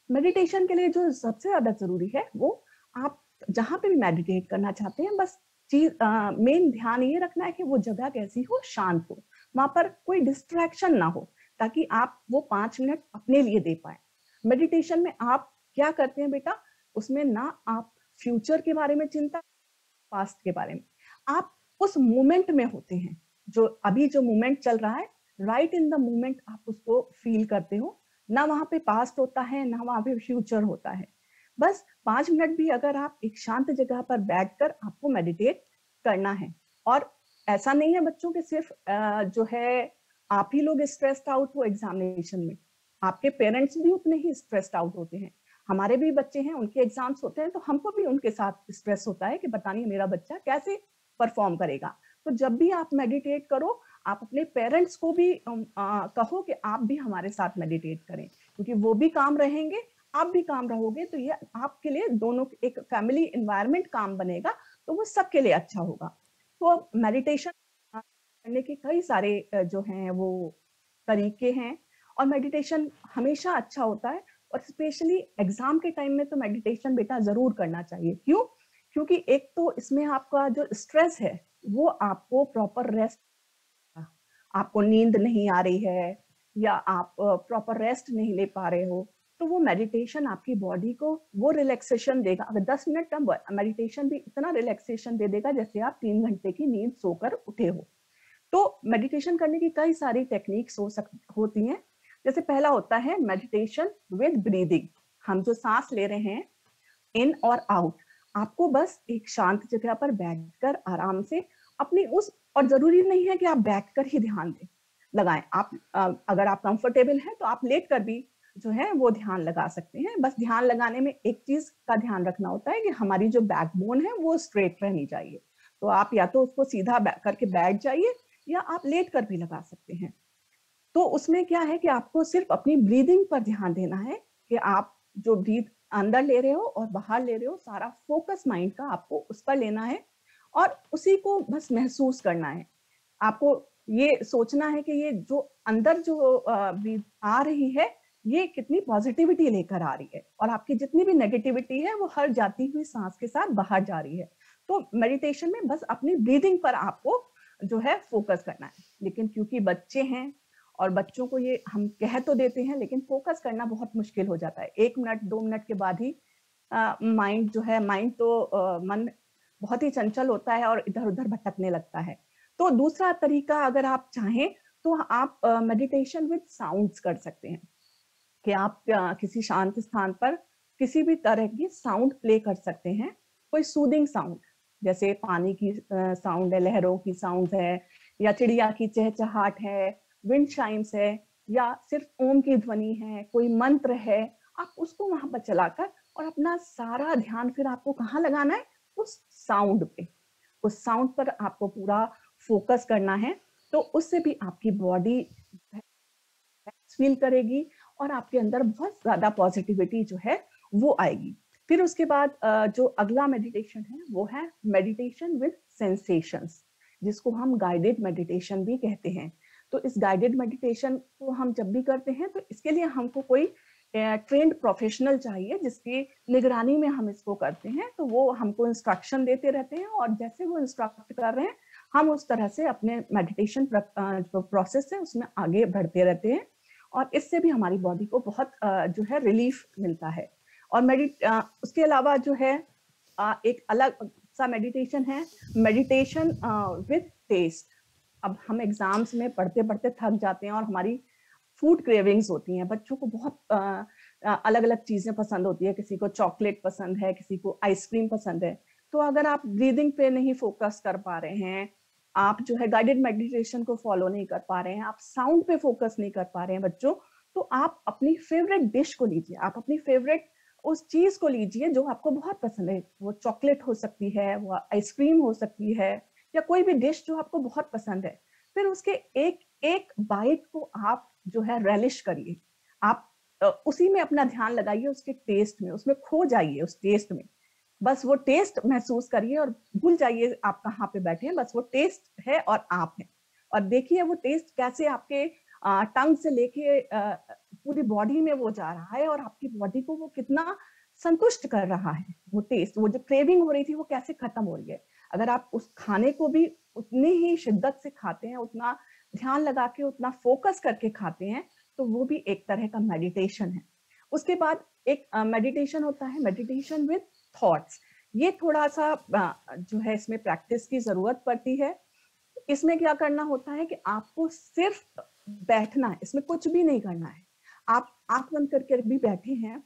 Speaker 5: मेडिटेशन के लिए जो सबसे ज़्यादा ज़रूरी है, वो आप जहाँ पे भी मेडिटेट करना चाहते हैं, बस चीज़ मेन ध्यान ये रखना है कि वो जगह कैसी हो, शांत हो। वहाँ पर कोई डिस्ट्रैक्शन ना हो, ताकि आप वो पाँच मिनट अपने लिए दे पाए। मेडिटेशन में आप क्या करते हैं बेटा? उसमें ना आप फ्यूचर के बारे में चिंता पास्ट के बारे में। आप उस मोमेंट में होते हैं। जो अभी जो मोमेंट चल रहा है राइट इन द मोमेंट आप उसको फील करते हो। ना वहाँ पे पास्ट होता है, ना वहाँ पे फ्यूचर होता है। बस पाँच मिनट भी अगर आप एक शांत जगह पर बैठकर आपको मेडिटेट करना है। और ऐसा नहीं है बच्चों के सिर्फ़ जो है आप ही लोग स्ट्रेस्ड आउट हो एग्जामिनेशन में। आपके पेरेंट्स भी उतने ही स्ट्रेस्ड आउट होते हैं। हमारे भी बच्चे हैं, उनके एग्ज़ाम्स होते हैं तो हमको भी उनके साथ स्ट्रेस होता है कि बताइए मेरा बच्चा कैसे परफॉर्म करेगा। तो जब भी आप मेडिटेट करो आप अपने पेरेंट्स को भी आ, कहो कि आप भी हमारे साथ मेडिटेट करें क्योंकि वो भी काम रहेंगे आप भी काम रहोगे तो ये आपके लिए दोनों एक फैमिली इन्वायरमेंट काम बनेगा तो वो सबके लिए अच्छा होगा। तो मेडिटेशन करने के कई सारे जो हैं वो तरीके हैं और मेडिटेशन हमेशा अच्छा होता है और स्पेशली एग्ज़ाम के टाइम में तो मेडिटेशन बेटा ज़रूर करना चाहिए। क्यों? क्योंकि एक तो इसमें आपका जो स्ट्रेस है वो आपको प्रॉपर रेस्ट आपको नींद नहीं आ रही है या आप प्रॉपर रेस्ट नहीं ले पा रहे हो तो वो मेडिटेशन आपकी बॉडी को वो रिलैक्सेशन देगा। अगर दस मिनट का मेडिटेशन भी इतना रिलैक्सेशन दे देगा जैसे आप तीन घंटे की नींद सोकर उठे हो। तो मेडिटेशन करने की कई सारी टेक्निक्स हो सक, होती हैं। जैसे पहला होता है मेडिटेशन विद ब्रीदिंग हम जो सांस ले रहे हैं इन और आउट आपको बस एक शांत जगह पर बैठकर आराम से अपनी उस, और ज़रूरी नहीं है कि आप बैठ कर ही ध्यान दें। लगाएँ। आप अगर आप कंफर्टेबल हैं तो आप लेट कर भी जो है, वो ध्यान लगा सकते हैं। बस ध्यान लगाने में एक चीज़ का ध्यान रखना होता है कि हमारी जो बैकबोन है, वो स्ट्रेट रहनी चाहिए। तो आप या तो उसको सीधा करके बैठ जाइए, या आप लेट कर भी लगा सकते हैं। तो उसमें क्या है कि आपको सिर्फ़ अपनी ब्रीदिंग पर ध्यान देना है कि आप जो ब्रीथ अंदर ले रहे हो और बाहर ले रहे हो, सारा फोकस माइंड का आपको उस पर लेना है। और उसी को बस महसूस करना है। आपको ये सोचना है कि ये जो अंदर जो आ रही है ये कितनी पॉजिटिविटी लेकर आ रही है। और आपकी जितनी भी नेगेटिविटी है वो हर जाती हुई सांस के साथ बाहर जा रही है। तो मेडिटेशन में बस अपनी ब्रीदिंग पर आपको जो है फोकस करना है। लेकिन क्योंकि बच्चे हैं और बच्चों को ये हम कह तो देते हैं लेकिन फोकस करना बहुत मुश्किल हो जाता है। एक मिनट दो मिनट के बाद ही माइंड जो है माइंड तो आ, मन बहुत ही चंचल होता है और इधर उधर भटकने लगता है। तो दूसरा तरीका अगर आप चाहें तो आप मेडिटेशन विद साउंड्स कर सकते हैं। कि आप किसी शांत स्थान पर किसी भी तरह की साउंड प्ले कर सकते हैं, कोई सूदिंग साउंड जैसे पानी की साउंड है, लहरों की साउंड है, या चिड़िया की चहचहाट है विंड शाइम्स है, या सिर्फ़ ओम की ध्वनि है, कोई मंत्र है, आप उसको वहाँ पर चलाकर और अपना सारा ध्यान फिर आपको कहाँ लगाना है? उस साउंड पे। उस साउंड पर आपको पूरा फोकस करना है तो उससे भी आपकी बॉडी फील करेगी और आपके अंदर बहुत ज़्यादा पॉजिटिविटी जो है, वो आएगी। फिर उसके बाद जो अगला मेडिटेशन है, वो है मेडिटेशन विद सेंसेशंस जिसको हम गाइडेड मेडिटेशन भी कहते हैं। तो इस गाइडेड मेडिटेशन को हम जब भी करते हैं तो इसके लिए हमको कोई ट्रेंड प्रोफेशनल चाहिए जिसकी निगरानी में हम इसको करते हैं तो वो हमको इंस्ट्रक्शन देते रहते हैं और जैसे वो इंस्ट्रक्ट कर रहे हैं, हम उस तरह से अपने मेडिटेशन प्रोसेस है उसमें आगे बढ़ते रहते हैं और इससे भी हमारी बॉडी को बहुत जो है रिलीफ मिलता है। और मेडिट उसके अलावा जो है एक अलग सा मेडिटेशन है मेडिटेशन विद टेस्ट अब हम एग्ज़ाम्स में पढ़ते पढ़ते थक जाते हैं और हमारी फ़ूड क्रेविंग्स होती हैं, बच्चों को बहुत अलग अलग चीज़ें पसंद होती है। किसी को चॉकलेट पसंद है, किसी को आइसक्रीम पसंद है। तो अगर आप ब्रीदिंग पे नहीं फोकस कर पा रहे हैं, आप जो है गाइडेड मेडिटेशन को फॉलो नहीं कर पा रहे हैं, आप साउंड पे फोकस नहीं कर पा रहे हैं बच्चों तो आप अपनी फेवरेट डिश को लीजिए। आप अपनी फेवरेट उस चीज़ को लीजिए जो आपको बहुत पसंद है। वो चॉकलेट हो सकती है, वो आइसक्रीम हो सकती है, या कोई भी डिश जो आपको बहुत पसंद है। फिर उसके एक एक बाइट को आप जो है रेलिश करिए। आप उसी में अपना ध्यान लगाइए, उसके टेस्ट में, उसमें खो जाइए, उस टेस्ट में। बस वो टेस्ट महसूस करिए और भूल जाइए आप कहाँ पे बैठे हैं, बस वो टेस्ट है और आप हैं। और देखिए वो टेस्ट कैसे आपके टंग से लेके पूरी बॉडी में वो जा रहा है और आपकी बॉडी को वो कितना संतुष्ट कर रहा है, वो टेस्ट वो जो क्रेविंग हो रही थी वो कैसे खत्म हो रही है। अगर आप उस खाने को भी उतनी ही शिद्दत से खाते हैं, उतना ध्यान लगा के उतना फोकस करके खाते हैं तो वो भी एक तरह का मेडिटेशन है। उसके बाद एक मेडिटेशन uh, होता है मेडिटेशन विद थॉट्स ये थोड़ा सा uh, जो है इसमें प्रैक्टिस की ज़रूरत पड़ती है। इसमें क्या करना होता है कि आपको सिर्फ़ बैठना है इसमें कुछ भी नहीं करना है। आप आँख बंद करके भी बैठे हैं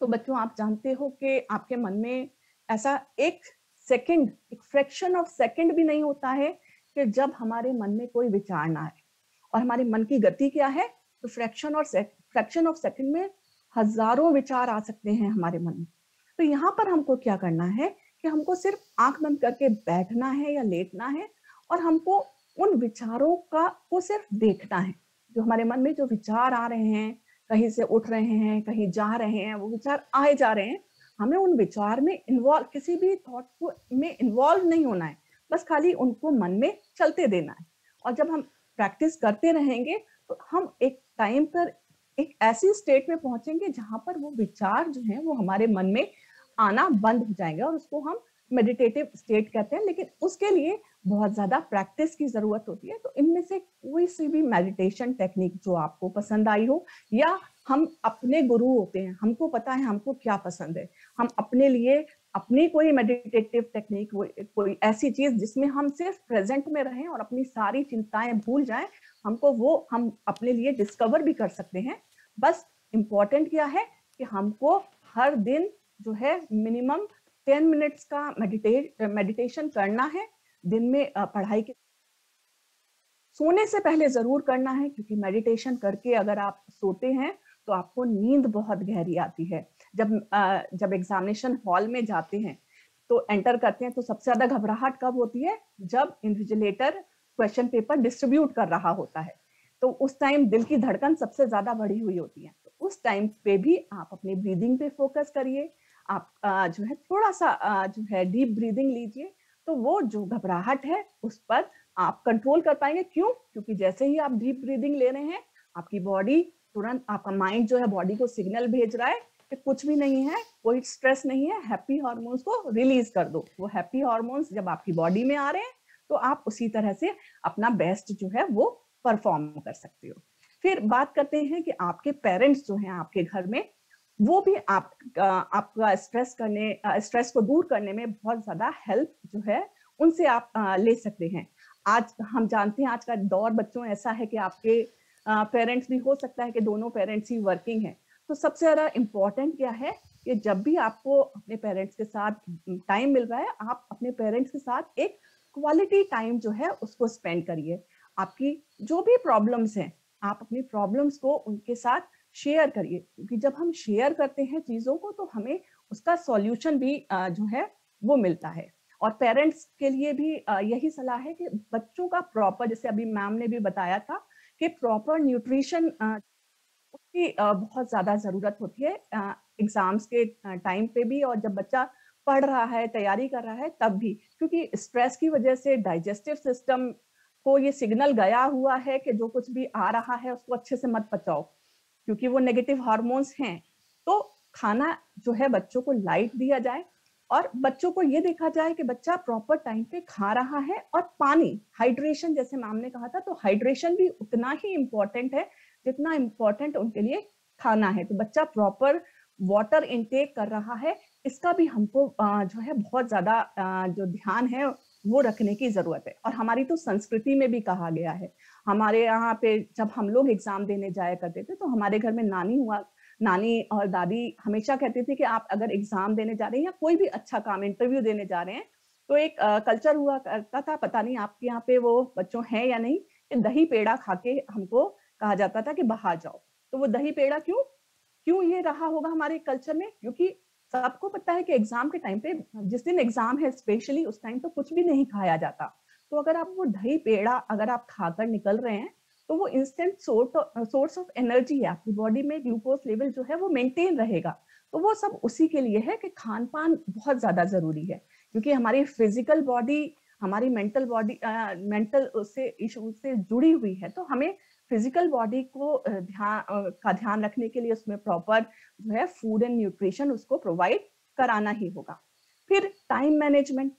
Speaker 5: तो बच्चों आप जानते हो कि आपके मन में ऐसा एक सेकंड एक फ्रैक्शन ऑफ़ सेकंड भी नहीं होता है कि जब हमारे मन में कोई विचार ना आए और हमारे मन की गति क्या है तो फ्रैक्शन और फ्रैक्शन ऑफ़ सेकंड में हज़ारों विचार आ सकते हैं हमारे मन में। तो यहाँ पर हमको क्या करना है कि हमको सिर्फ़ आँख बंद करके बैठना है या लेटना है और हमको उन विचारों का, को सिर्फ़ देखना है। जो हमारे मन में जो विचार आ रहे हैं, कहीं से उठ रहे हैं, कहीं जा रहे हैं, वो विचार आए जा रहे हैं, हमें उन विचार में इन्वॉल्व किसी भी थॉट को में इन्वॉल्व नहीं होना है। बस खाली उनको मन में चलते देना है। और जब हम प्रैक्टिस करते रहेंगे तो हम एक टाइम पर एक ऐसी स्टेट में पहुँचेंगे जहाँ पर वो विचार जो है, वो हमारे मन में आना बंद हो जाएँगे और उसको हम मेडिटेटिव स्टेट कहते हैं। लेकिन उसके लिए बहुत ज़्यादा प्रैक्टिस की ज़रूरत होती है। तो इनमें से कोई सी भी मेडिटेशन टेक्निक जो आपको पसंद आई हो, या हम अपने गुरु होते हैं, हमको पता है हमको क्या पसंद है, हम अपने लिए अपनी कोई मेडिटेटिव टेक्निक कोई ऐसी चीज़ जिसमें हम सिर्फ़ प्रेजेंट में रहें और अपनी सारी चिंताएँ भूल जाएँ, हमको वो हम अपने लिए डिस्कवर भी कर सकते हैं। बस इम्पोर्टेंट क्या है कि हमको हर दिन जो है मिनिमम टेन मिनट्स का मेडिटेट मेडिटेशन करना है। दिन में पढ़ाई के सोने से पहले ज़रूर करना है, क्योंकि मेडिटेशन करके अगर आप सोते हैं तो आपको नींद बहुत गहरी आती है। जब जब एग्जामिनेशन हॉल में जाते हैं तो एंटर करते हैं तो सबसे ज़्यादा घबराहट कब होती है? जब इन्विजिलेटर क्वेश्चन पेपर डिस्ट्रीब्यूट कर रहा होता है। तो उस टाइम दिल की धड़कन सबसे ज़्यादा बढ़ी हुई होती है। तो उस टाइम पे भी आप अपनी ब्रीदिंग पे फोकस करिए। आप जो है थोड़ा सा जो है डीप ब्रीदिंग लीजिए। तो वो जो घबराहट है, उस पर आप कंट्रोल कर पाएँगे। क्यों? क्योंकि जैसे ही आप डीप ब्रीदिंग ले रहे हैं, आपकी बॉडी तुरंत, आपका माइंड जो है बॉडी को सिग्नल भेज रहा है। कि कुछ भी नहीं है, कोई स्ट्रेस नहीं है हैप्पी हार्मोन्स को रिलीज़ कर दो। वो हैप्पी हार्मोन्स जब आपकी बॉडी में आ रहे हैं तो आप उसी तरह से अपना बेस्ट जो है वो परफॉर्म कर सकते हो। फिर बात करते हैं कि आपके पेरेंट्स जो हैं आपके घर में, वो भी आप आपका स्ट्रेस करने स्ट्रेस को दूर करने में बहुत ज़्यादा हेल्प जो है, उनसे आप ले सकते हैं। आज हम जानते हैं आज का दौर बच्चों ऐसा है कि आपके पेरेंट्स भी, हो सकता है कि दोनों पेरेंट्स ही वर्किंग है। तो सबसे ज़्यादा इम्पोर्टेंट क्या है कि जब भी आपको अपने पेरेंट्स के साथ टाइम मिल रहा है, आप अपने पेरेंट्स के साथ एक क्वालिटी टाइम जो है उसको स्पेंड करिए। आपकी जो भी प्रॉब्लम्स हैं, आप अपनी प्रॉब्लम्स को उनके साथ शेयर करिए। क्योंकि जब हम शेयर करते हैं चीज़ों को तो हमें उसका सॉल्यूशन भी जो है वो मिलता है। और पेरेंट्स के लिए भी यही सलाह है कि बच्चों का प्रॉपर जैसे अभी मैम ने भी बताया था कि प्रॉपर न्यूट्रिशन उसकी बहुत ज़्यादा ज़रूरत होती है एग्ज़ाम्स के टाइम पे भी और जब बच्चा पढ़ रहा है, तैयारी कर रहा है, तब भी। क्योंकि स्ट्रेस की वजह से डाइजेस्टिव सिस्टम को ये सिग्नल गया हुआ है कि जो कुछ भी आ रहा है उसको अच्छे से मत पचाओ, क्योंकि वो नेगेटिव हार्मोन्स हैं। तो खाना जो है बच्चों को लाइट दिया जाए और बच्चों को ये देखा जाए कि बच्चा प्रॉपर टाइम पे खा रहा है और पानी, हाइड्रेशन जैसे मैम ने कहा था तो हाइड्रेशन भी उतना ही इम्पोर्टेंट है जितना इम्पोर्टेंट उनके लिए खाना है। तो बच्चा प्रॉपर वाटर इनटेक कर रहा है, इसका भी हमको जो है बहुत ज़्यादा जो ध्यान है, वो रखने की ज़रूरत है। और हमारी तो संस्कृति में भी कहा गया है। हमारे यहाँ पे जब हम लोग एग्ज़ाम देने जाया करते थे तो हमारे घर में नानी हुआ, नानी और दादी हमेशा कहती थी कि आप अगर एग्ज़ाम देने जा रहे हैं या कोई भी अच्छा काम इंटरव्यू देने जा रहे हैं तो एक कल्चर हुआ करता था। पता नहीं आपके यहाँ पे वो बच्चों हैं या नहीं, कि दही पेड़ा खा के हमको कहा जाता था कि बाहर जाओ। तो वो दही पेड़ा क्यों? क्यों ये रहा होगा हमारे कल्चर में? क्योंकि सबको पता है कि एग्ज़ाम के टाइम पे, जिस दिन एग्ज़ाम है स्पेशली उस टाइम तो कुछ भी नहीं खाया जाता। तो अगर आप वो दही पेड़ा अगर आप खाकर निकल रहे हैं तो वो इंस्टेंट सोर्स ऑफ़ एनर्जी है आपकी बॉडी में ग्लूकोज लेवल जो है वो मेंटेन रहेगा। तो वो सब उसी के लिए है कि खान पान बहुत ज़्यादा ज़रूरी है। क्योंकि हमारी फ़िज़िकल बॉडी हमारी मेंटल बॉडी मेंटल उससे इशू से जुड़ी हुई है तो हमें फ़िज़िकल बॉडी को ध्यान का ध्यान रखने के लिए उसमें प्रॉपर जो है फ़ूड एंड न्यूट्रिशन उसको प्रोवाइड कराना ही होगा। फिर टाइम मैनेजमेंट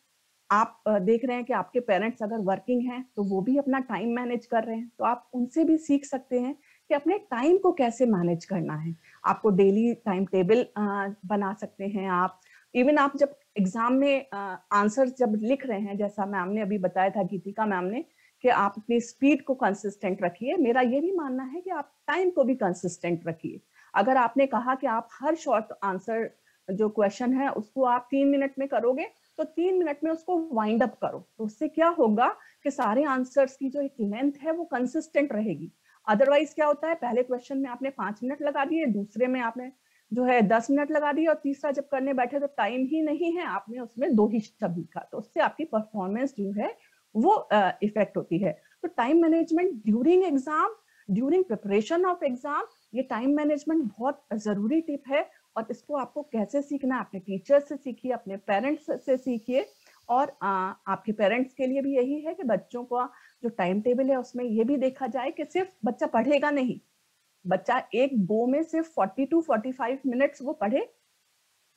Speaker 5: आप देख रहे हैं कि आपके पेरेंट्स अगर वर्किंग हैं तो वो भी अपना टाइम मैनेज कर रहे हैं। तो आप उनसे भी सीख सकते हैं कि अपने टाइम को कैसे मैनेज करना है। आपको डेली टाइम टेबल बना सकते हैं आप। इवन आप जब एग्ज़ाम में आंसर जब लिख रहे हैं, जैसा मैम ने अभी बताया था, गीतिका मैम ने कि आप अपनी स्पीड को कंसिस्टेंट रखिए। मेरा ये भी मानना है कि आप टाइम को भी कंसिस्टेंट रखिए। अगर आपने कहा कि आप हर शॉर्ट आंसर जो क्वेश्चन है, उसको आप तीन मिनट में करोगे तो तीन मिनट में उसको वाइंड अप करो। तो उससे क्या होगा कि सारे आंसर्स की जो एक लेंथ है, वो कंसिस्टेंट रहेगी। अदरवाइज़ क्या होता है? पहले क्वेश्चन में आपने पाँच मिनट लगा दिए, दूसरे में आपने जो है दस मिनट लगा दिए और तीसरा जब करने बैठे तो टाइम ही नहीं है, आपने उसमें दो ही शब्द लिखा। तो उससे आपकी परफॉर्मेंस जो है वो इफ़ेक्ट होती है। तो time management during exam during preparation of exam ये टाइम मैनेजमेंट बहुत ज़रूरी टिप है और इसको आपको कैसे सीखना अपने टीचर से सीखिए अपने पेरेंट्स से सीखिए और आ, आपके पेरेंट्स के लिए भी यही है कि बच्चों का जो टाइम टेबल है उसमें ये भी देखा जाए कि सिर्फ़ बच्चा पढ़ेगा नहीं। बच्चा एक गो में सिर्फ़ 40 टू 45 मिनट्स वो पढ़े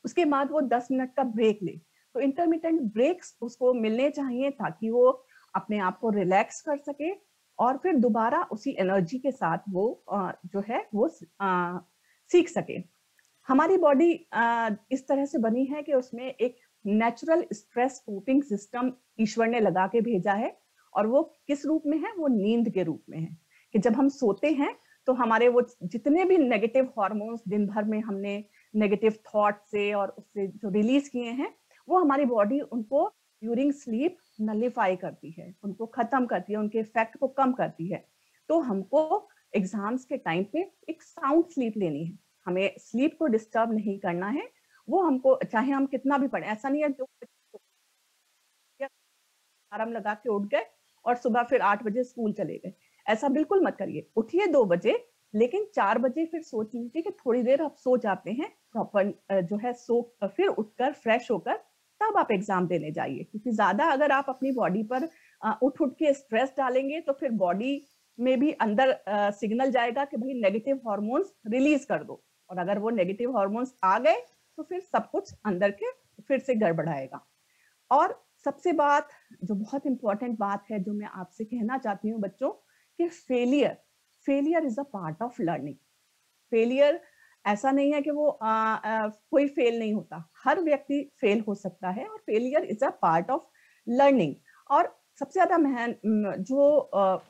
Speaker 5: उसके बाद वो 10 मिनट का ब्रेक ले। तो इंटरमीडियंट ब्रेक्स उसको मिलने चाहिए ताकि वो अपने आप को रिलैक्स कर सके और फिर दोबारा उसी एनर्जी के साथ वो जो है वो सीख सके। हमारी बॉडी इस तरह से बनी है कि उसमें एक नेचुरल स्ट्रेस कोपिंग सिस्टम ईश्वर ने लगा के भेजा है और वो किस रूप में है? वो नींद के रूप में है। कि जब हम सोते हैं तो हमारे वो जितने भी नेगेटिव हॉर्मोन्स दिन भर में हमने नेगेटिव थॉट से और उससे जो रिलीज़ किए हैं वो हमारी बॉडी उनको ड्यूरिंग स्लीप नलीफाई करती है, उनको खत्म करती है, उनके इफ़ेक्ट को कम करती है। तो हमको एग्ज़ाम्स के टाइम पे एक साउंड स्लीप लेनी है। हमें स्लीप को डिस्टर्ब नहीं करना है, वो हमको, चाहे हम कितना भी पढ़े, ऐसा नहीं है जो आराम लगा के उठ गए और सुबह फिर आठ बजे स्कूल चले गए। ऐसा बिल्कुल मत करिए। उठिए दो बजे, लेकिन चार बजे फिर सोच लीजिए कि थोड़ी देर आप सो जाते हैं प्रॉपर जो है सो, फिर उठकर फ्रेश होकर तब आप एग्ज़ाम देने जाइए। क्योंकि ज़्यादा अगर आप अपनी बॉडी पर उठ उठ के स्ट्रेस डालेंगे तो फिर बॉडी में भी अंदर सिग्नल जाएगा कि भाई नेगेटिव हॉर्मोन्स रिलीज़ कर दो। और अगर वो नेगेटिव हॉर्मोन्स आ गए तो फिर सब कुछ अंदर के फिर से गड़बड़ाएगा। और सबसे बात, जो बहुत इंपॉर्टेंट बात है, जो मैं आपसे कहना चाहती हूँ बच्चों, कि failure failure is a part of learning failure ऐसा नहीं है कि वो आ, आ, कोई फेल नहीं होता। हर व्यक्ति फेल हो सकता है और failure is a part of learning और सबसे ज़्यादा महन जो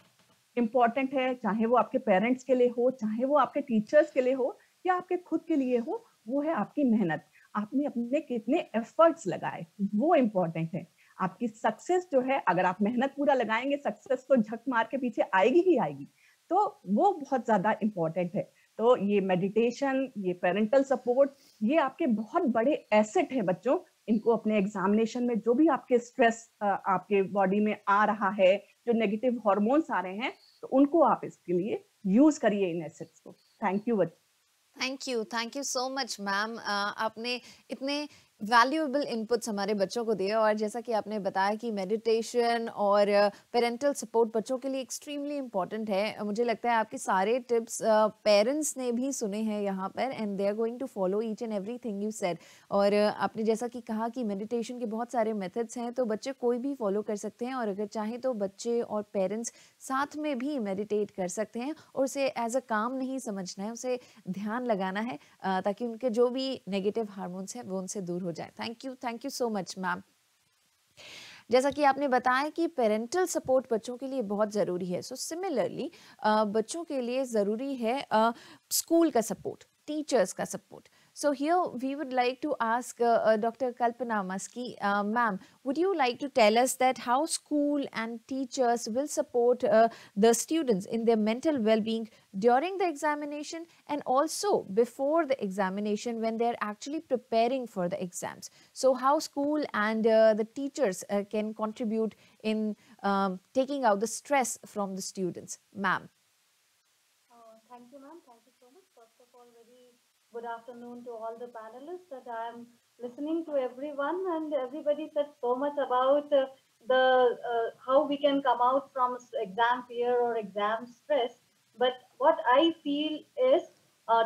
Speaker 5: इम्पोर्टेंट है चाहे वो आपके पेरेंट्स के लिए हो चाहे वो आपके टीचर्स के लिए हो या आपके खुद के लिए हो वो है आपकी मेहनत। आपने अपने कितने एफर्ट्स लगाए वो इम्पोर्टेंट है। आपकी सक्सेस जो है अगर आप मेहनत पूरा लगाएँगे सक्सेस तो झक मार के पीछे आएगी ही आएगी। तो वो बहुत ज़्यादा इम्पोर्टेंट है। तो ये मेडिटेशन ये पेरेंटल सपोर्ट ये आपके बहुत बड़े एसेट है बच्चों। इनको अपने एग्जामिनेशन में जो भी आपके स्ट्रेस आपके बॉडी में आ रहा है, जो नेगेटिव हॉर्मोन्स आ रहे हैं तो उनको आप इसके लिए यूज़ करिए इन एसेट्स को। थैंक यू बच्चों।
Speaker 1: Thank you thank you so much ma'am आपने इतने वैल्यूएबल इनपुट्स हमारे बच्चों को दिए। और जैसा कि आपने बताया कि मेडिटेशन और पेरेंटल सपोर्ट बच्चों के लिए एक्सट्रीमली इंपॉर्टेंट है। मुझे लगता है आपके सारे टिप्स पेरेंट्स ने भी सुने हैं यहाँ पर and they are going to follow each and every thing you said और आपने जैसा कि कहा कि मेडिटेशन के बहुत सारे मेथड्स हैं तो बच्चे कोई भी फॉलो कर सकते हैं। और अगर चाहें तो बच्चे और पेरेंट्स साथ में भी मेडिटेट कर सकते हैं। और उसे एज अ काम नहीं समझना है, उसे ध्यान लगाना है ताकि उनके जो भी नेगेटिव हार्मोन्स हैं, वो उनसे दूर हो जाए। Thank you thank you so much ma'am जैसा कि आपने बताया कि पेरेंटल सपोर्ट बच्चों के लिए बहुत ज़रूरी है। सो सिमिलरली बच्चों के लिए ज़रूरी है स्कूल का सपोर्ट टीचर्स का support So here we would like to ask uh, uh, Dr. Kalpana Maski, uh, ma'am, would you like to tell us that how school and teachers will support the students in their mental well-being during the examination and also before the examination when they're actually preparing for the exams. So how school and uh, the teachers uh, can contribute in um, taking out the stress from the students. Ma'am.
Speaker 6: Good afternoon to all the panelists that I am listening to everyone and everybody said so much about uh, the uh, how we can come out from exam fear or exam stress. But what I feel is uh,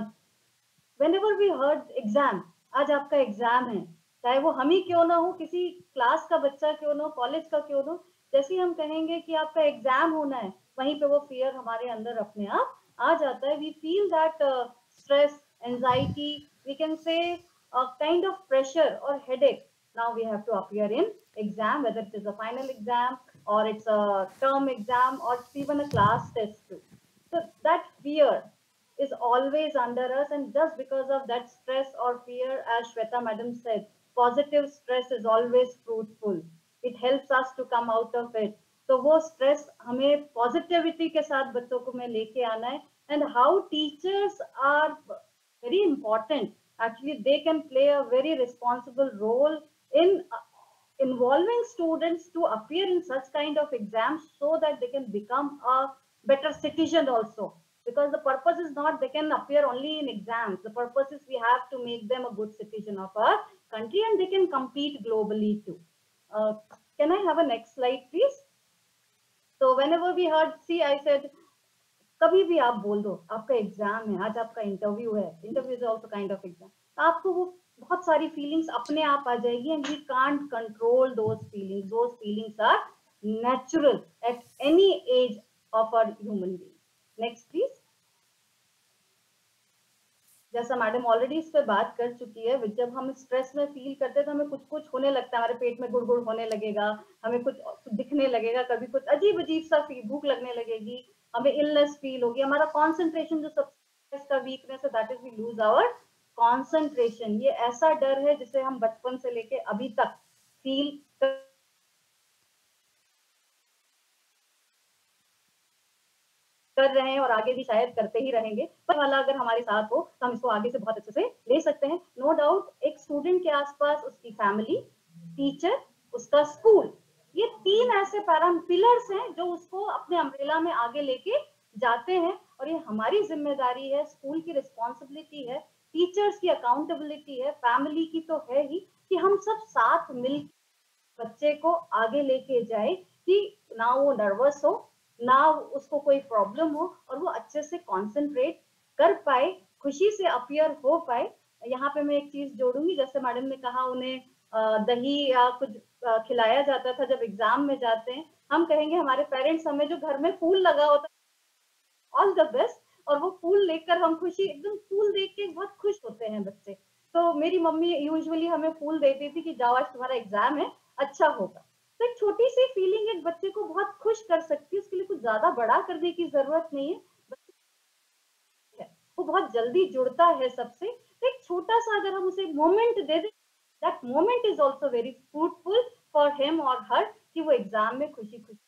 Speaker 6: whenever we heard exam, आज आपका exam है चाहे वो हम ही क्यों ना हो किसी क्लास का बच्चा क्यों ना हो कॉलेज का क्यों ना हो जैसे हम कहेंगे कि आपका एग्ज़ाम होना है वहीं पे वो फियर हमारे अंदर अपने आप आ जाता है we feel that stress anxiety, we can say a kind of pressure or headache. Now we have to appear in exam, whether it is a final exam or it's a term exam or it's even a class test too. So that fear is always under us and just because of that stress or fear, as Shweta madam said, positive stress is always fruitful. It helps us to come out of it. तो वो stress हमें positivity के साथ बच्चों को में लेके आना है and how teachers are very important. Actually, they can play a very responsible role in uh, involving students to appear in such kind of exams so that they can become a better citizen also. Because the purpose is not they can appear only in exams. The purpose is we have to make them a good citizen of our country and they can compete globally too. Uh, can I have a next slide, please? So whenever we heard, see, I said कभी भी आप बोल दो, आपका exam है, आज आपका interview है interview is also kind of exam आपको वो बहुत सारी फीलिंग्स अपने आप आ जाएगी and we can't control those feelings those feelings are natural at any age of our human being next please जैसा मैडम ऑलरेडी इस पर बात कर चुकी है, जब हम स्ट्रेस में फील करते हैं तो हमें कुछ कुछ होने लगता है, हमारे पेट में गुड़ गुड़ होने लगेगा, हमें कुछ दिखने लगेगा, कभी कुछ अजीब अजीब सा भूख लगने लगेगी हमें इलनेस फील होगी, हमारा कॉन्सेंट्रेशन जो सबसे का वीकनेस है that is we lose our concentration ये ऐसा डर है जिसे हम बचपन से लेके अभी तक फील कर रहे हैं और आगे भी शायद करते ही रहेंगे। पर वाला अगर हमारे साथ हो तो हम इसको आगे से बहुत अच्छे से ले सकते हैं। नो no डाउट एक स्टूडेंट के आसपास उसकी फैमिली टीचर उसका स्कूल ये तीन ऐसे पैराम पिलर्स हैं जो उसको अपने अम्ब्रेला में आगे लेके जाते हैं और ये हमारी ज़िम्मेदारी है स्कूल की रिस्पॉन्सिबिलिटी है टीचर्स की अकाउंटेबिलिटी है फैमिली की तो है ही कि हम सब साथ मिल बच्चे को आगे लेके जाए कि ना वो नर्वस हो, ना उसको कोई प्रॉब्लम हो और वो अच्छे से कॉन्सेंट्रेट कर पाए, खुशी से अपियर हो पाए। यहाँ पे मैं एक चीज़ जोड़ूँगी, जैसे मैडम ने कहा उन्हें दही या कुछ खिलाया जाता था जब एग्ज़ाम में जाते हैं, हम कहेंगे हमारे पेरेंट्स हमें जो घर में फूल लगा होता ऑल द बेस्ट और वो फूल लेकर हम खुशी, एकदम फूल देख के बहुत खुश होते हैं बच्चे। तो मेरी मम्मी यूजुअली हमें फूल देती थी कि जाओ आज तुम्हारा एग्ज़ाम है अच्छा होगा। तो एक छोटी सी फीलिंग एक बच्चे को बहुत खुश कर सकती है, उसके लिए कुछ ज़्यादा बड़ा करने की ज़रूरत नहीं है। वो बहुत जल्दी जुड़ता है सबसे। तो एक छोटा सा अगर हम उसे मोमेंट दे दें that moment is also very fruitful for him और हर कि वो एग्ज़ाम में खुशी खुशी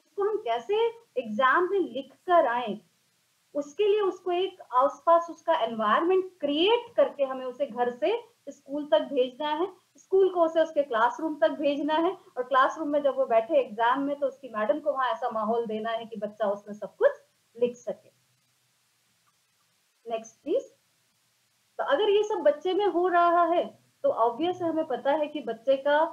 Speaker 6: इसको हम कैसे एग्ज़ाम में लिख कर आए? उसके लिए उसको एक आसपास उसका एनवायरमेंट क्रिएट करके हमें उसे घर से स्कूल तक भेजना है। स्कूल को उसे उसके क्लासरूम तक भेजना है और क्लासरूम में जब वो बैठे एग्ज़ाम में तो उसकी मैडम को वहाँ ऐसा माहौल देना है कि बच्चा उसमें सब कुछ लिख सके। नेक्स्ट प्लीज़ तो अगर ये सब बच्चे में हो रहा है तो ऑब्वियस हमें पता है कि बच्चे का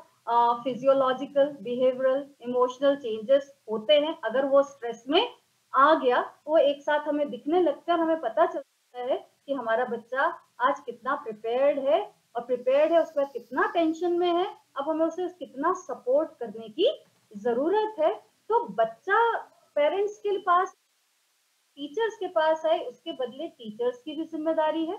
Speaker 6: फिजियोलॉजिकल बिहेवियरल इमोशनल चेंजेस होते हैं। अगर वो स्ट्रेस में आ गया वो एक साथ हमें दिखने लगते हैं और हमें पता चलता है कि हमारा बच्चा आज कितना प्रिपेयर्ड है और प्रिपेयर्ड है, उसके बाद कितना टेंशन में है। अब हमें उसे कितना सपोर्ट करने की ज़रूरत है। तो बच्चा पेरेंट्स के पास टीचर्स के पास है उसके बदले टीचर्स की भी ज़िम्मेदारी है।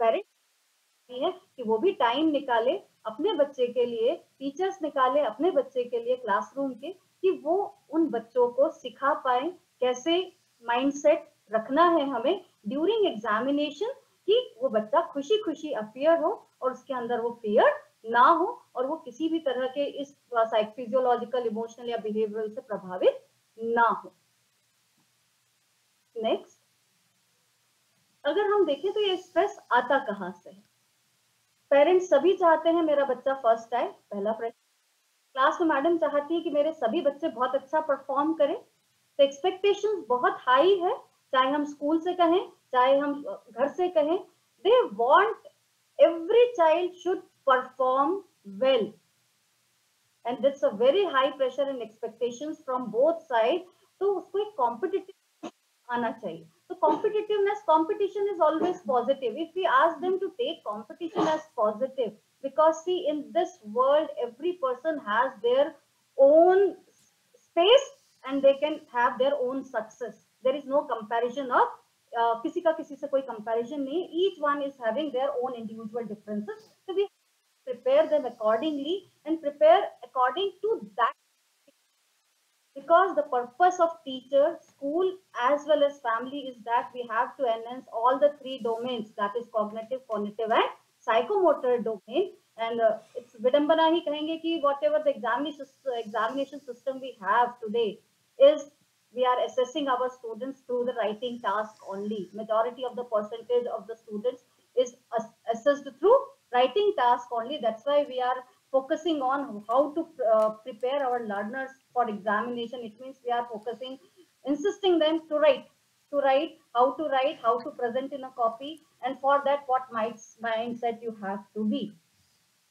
Speaker 6: पेरेंट्स है? कि वो भी टाइम निकाले अपने बच्चे के लिए टीचर्स निकाले अपने बच्चे के लिए क्लासरूम के, कि वो उन बच्चों को सिखा पाए, कैसे माइंडसेट रखना है हमें ड्यूरिंग एग्जामिनेशन कि वो बच्चा खुशी खुशी अपियर हो और उसके अंदर वो फियर ना हो और वो किसी भी तरह के इस फिजियोलॉजिकल इमोशनल या बिहेवियरल से प्रभावित ना हो। नेक्स्ट अगर हम देखें तो ये स्ट्रेस आता कहाँ से है? पेरेंट्स सभी चाहते हैं मेरा बच्चा फ़र्स्ट आए, पहला प्रश्न। क्लास में मैडम चाहती है कि मेरे सभी बच्चे बहुत अच्छा परफॉर्म करें। तो एक्सपेक्टेशंस बहुत हाई है, चाहे हम स्कूल से कहें, चाहे हम घर से कहें they want every child should perform well. And that's a very high pressure and expectations from both sides तो उसको एक कॉम्पिटिटिव आना चाहिए। तो competitiveness competition is always positive if we ask them to take competition as positive because see in this world every person has their own space and they can have their own success there is no comparison of किसी का किसी से कोई comparison नहीं each one is having their own individual differences so we prepare them accordingly and prepare according to that because the purpose of teacher school as well as family is that we have to enhance all the three domains that is cognitive cognitive and psychomotor domain and uh, it's vidambana hi kahenge ki whatever the examination examination system we have today is we are assessing our students through the writing task only. Majority of the percentage of the students is assessed through writing task only. That's why we are focusing on how to uh, prepare our learners for examination. It means we are focusing, insisting them to write, to write, how to write, how to present in a copy, and for that, what might mindset you have to be.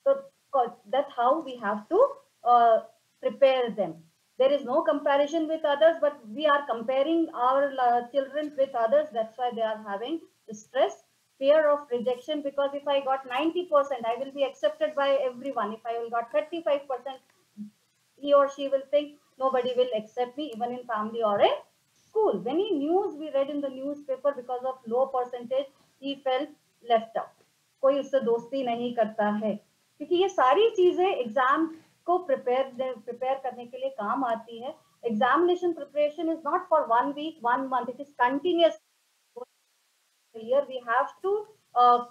Speaker 6: So that's how we have to uh, prepare them there is no comparison with others but we are comparing our uh, children with others that's why they are having stress fear of rejection because if I got 90%, I will be accepted by everyone. If I will got 35%, he or she will think nobody will accept me even in family or in school. Many news we read in the newspaper because of low percentage, he felt left out. कोई उससे दोस्ती नहीं करता है क्योंकि ये सारी चीज़ें एग्ज़ाम को प्रिपेयर प्रिपेयर करने के लिए काम आती है examination preparation is not for one week one month it is continuous year we have to uh,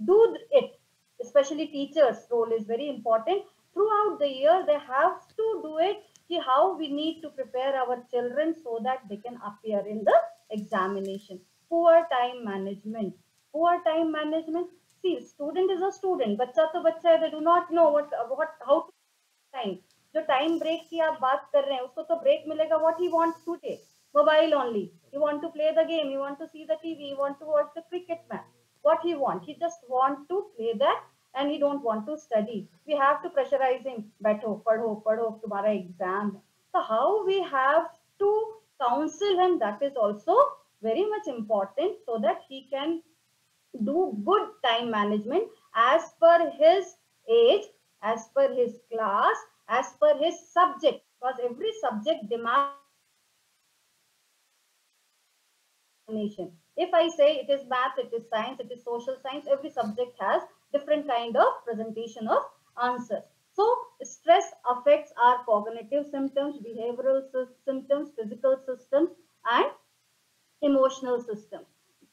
Speaker 6: do it especially teachers role is very important throughout the year they have to do it see how we need to prepare our children so that they can appear in the examination poor time management poor time management see student is a student बच्चा तो बच्चा है they do not know what what how to time जो time break की आप बात कर रहे हैं उसको तो break मिलेगा what he wants to take mobile only. You want to play the game, you want to see the TV, you want to watch the cricket match. What he want? He just want to play that and he don't want to study. We have to pressurize him. Baitho, padho, padho, tomorrow exam. So how we have to counsel him, that is also very much important so that he can do good time management as per his age, as per his class, as per his subject. Because every subject demands. If I say it is math, it is science, it is social science, every subject has different kind of presentation of answers. So stress affects our cognitive symptoms, behavioral symptoms, physical systems, and emotional systems.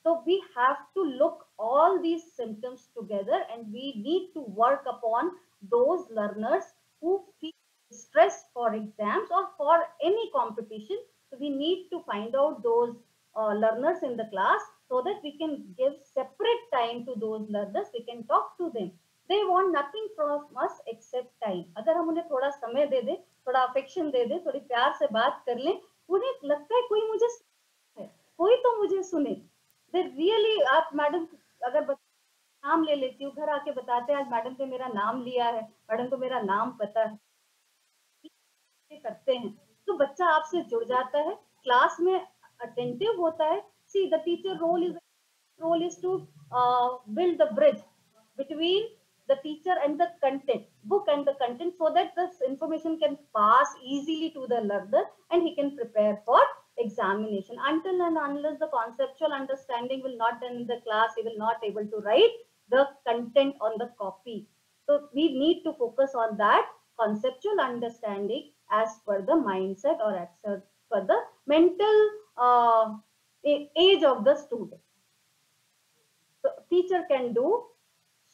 Speaker 6: So we have to look all these symptoms together and we need to work upon those learners who feel stress for exams or for any competition. So we need to find out those uh, learners in the class so that we can give separate time to those learners. We can talk to them. They want nothing from us except time. अगर हम उन्हें थोड़ा समय दे दें, थोड़ा affection दे दें, थोड़ी प्यार से बात कर लें, उन्हें लगता है कोई मुझे है, कोई तो मुझे सुने. They really आप मैडम अगर नाम ले लेती हूँ घर आके बताते हैं आज मैडम ने मेरा नाम लिया है मैडम को मेरा नाम पता है करते हैं तो बच्चा आपसे जुड़ जाता है क्लास में attentive hota hai see the teacher role is role is to uh, build the bridge between the teacher and the content book and the content so that this information can pass easily to the learner and he can prepare for examination. Until and unless the conceptual understanding will not done in the class he will not able to write the content on the copy. So we need to focus on that conceptual understanding as per the mindset or as per the mental uh, age of the student. So teacher can do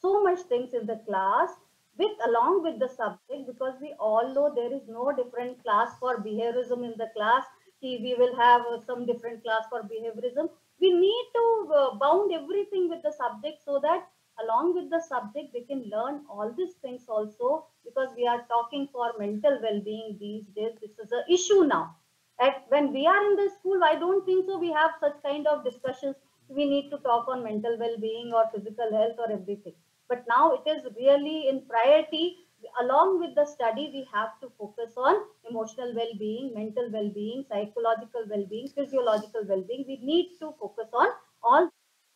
Speaker 6: so much things in the class with along with the subject because we all know there is no different class for behaviorism in the class. We will have some different class for behaviorism. We need to uh, bound everything with the subject so that along with the subject we can learn all these things also because we are talking for mental well-being these days. This is an issue now at when we are in the school i don't think so we have such kind of discussions? We need to talk on mental well-being or physical health or everything. But now it is really in priority along with the study we have to focus on emotional well-being mental well-being psychological well-being physiological well-being. We need to focus on all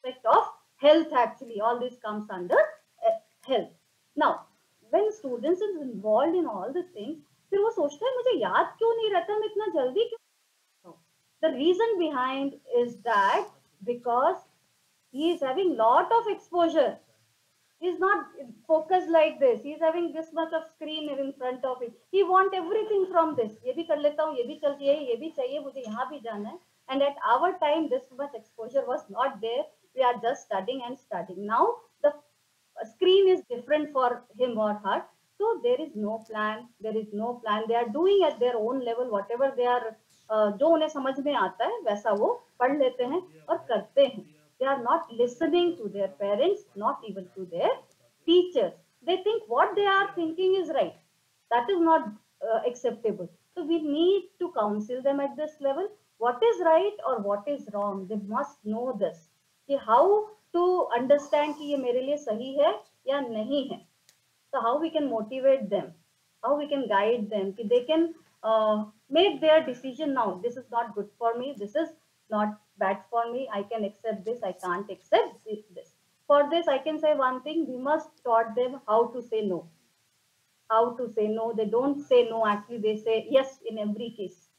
Speaker 6: aspect of health actually. All this comes under uh, health. Now when students is involved in all the things फिर वो सोचता है मुझे याद क्यों नहीं रहता मैं इतना जल्दी क्यों the reason behind is that because is having lot of exposure he is not focused like this he is having this much of screen in front of him he want everything from this ये भी कर लेता हूँ ये भी चाहिए ये भी चाहिए मुझे यहाँ भी जाना है and at our time this much exposure was not there we are just studying and studying now the screen is different for him or her So there is no plan, there is no plan. They are doing at their own level whatever they are, uh, जो उन्हें समझ में आता है वैसा वो पढ़ लेते हैं और करते हैं. They are not listening to their parents, not even to their teachers. They think what they are thinking is right. That is not uh, acceptable. So we need to counsel them at this level. What is right or what is wrong? They must know this. कि how to understand कि ये मेरे लिए सही है या नहीं है. So how we can motivate them, how we can guide them, they can uh, make their decision now. This is not good for me. This is not bad for me. I can accept this. I can't accept this. For this, I can say one thing, we must taught them how to say no. How to say no. They don't say no, actually they say yes in every case.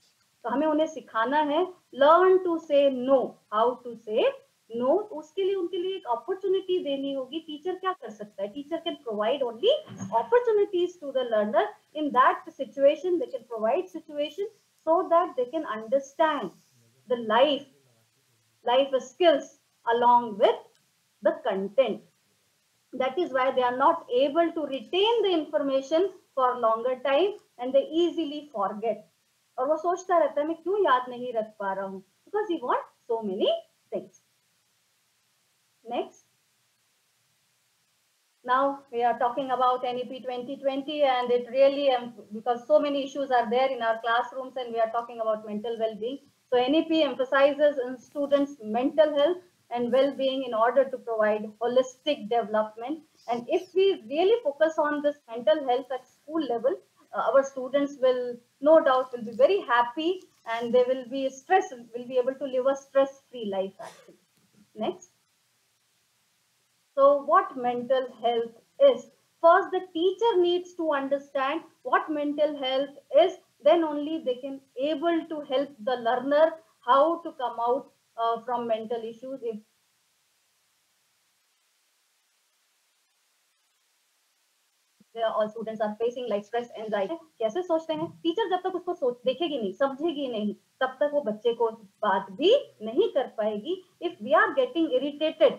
Speaker 6: तो हमें उन्हें सिखाना है learn to say no how to say no उसके लिए, उनके लिए एक अपॉर्चुनिटी देनी होगी। टीचर क्या कर सकता है? Teacher can provide only opportunities to the learner in that situation they can provide situation so that they can understand the life life skills along with the content that is why they are not able to retain the information for longer time and they easily forget और वो सोचता रहता है, मैं क्यों याद नहीं रख पा रहा हूँ? Because you want so many things next now we are talking about NEP 2020 and it really, um, because so many issues are there in our classrooms and we are talking about mental well-being. So NEP emphasizes in students' mental health and well-being in order to provide holistic development. And if we really focus on this mental health at school level, uh, our students will no doubt will be very happy and they will be stress will be able to live a stress-free life actually. Next. So what mental health is? First, the teacher needs to understand what mental health is. Then only they can able to help the learner how to come out uh, from mental issues. If all students are facing like stress anxiety कैसे सोचते हैं teacher जब तक उसको सोच देखेगी नहीं समझेगी नहीं तब तक वो बच्चे को बात भी नहीं कर पाएगी if we are getting irritated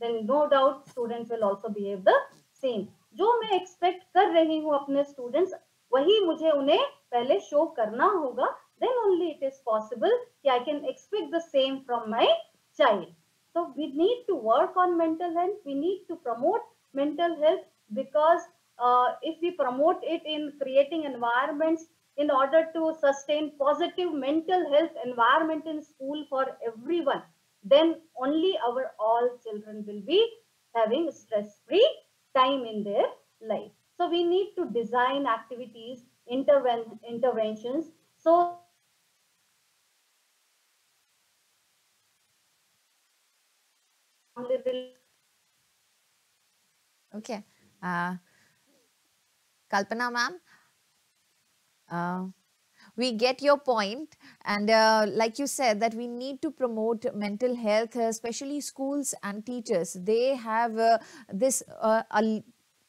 Speaker 6: then no doubt students will also behave the same. जो मैं expect कर रही हूँ अपने students वही मुझे उन्हें पहले show करना होगा then only it is possible कि I can expect the same from my child. So we need to work on mental health. We need to promote mental health because uh, if we promote it in creating environments in order to sustain positive mental health environment in school for everyone, then only our all children will be having stress-free time in their life. So we need to design activities, interven interventions. So
Speaker 1: Okay. Uh, Kalpana ma'am, uh, we get your point. And uh, like you said that we need to promote mental health especially schools and teachers. They have uh, this uh,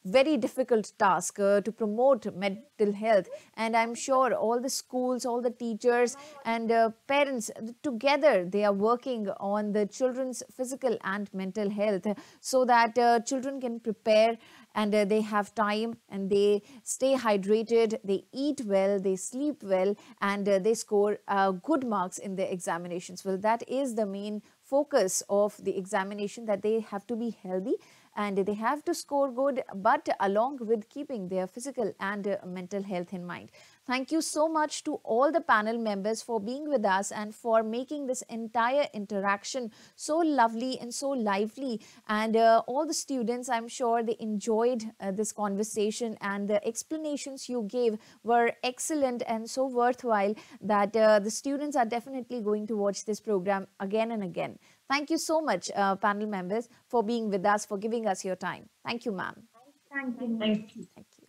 Speaker 1: very difficult task uh, to promote mental health. And i'm sure all the schools all the teachers and uh, parents together they are working on the children's physical and mental health so that uh, children can prepare and uh, they have time and they stay hydrated they eat well they sleep well and uh, they score uh, good marks in the examinations. Well that is the main focus of the examination that they have to be healthy and they have to score good but along with keeping their physical and mental health in mind. Thank you so much to all the panel members for being with us and for making this entire interaction so lovely and so lively. And uh, all the students, I'm sure they enjoyed uh, this conversation and the explanations you gave were excellent and so worthwhile that uh, the students are definitely going to watch this program again and again. Thank you so much, uh, panel members, for being with us, for giving us your time. Thank you, ma'am.
Speaker 4: Thank you. Thank you.
Speaker 1: Thank you.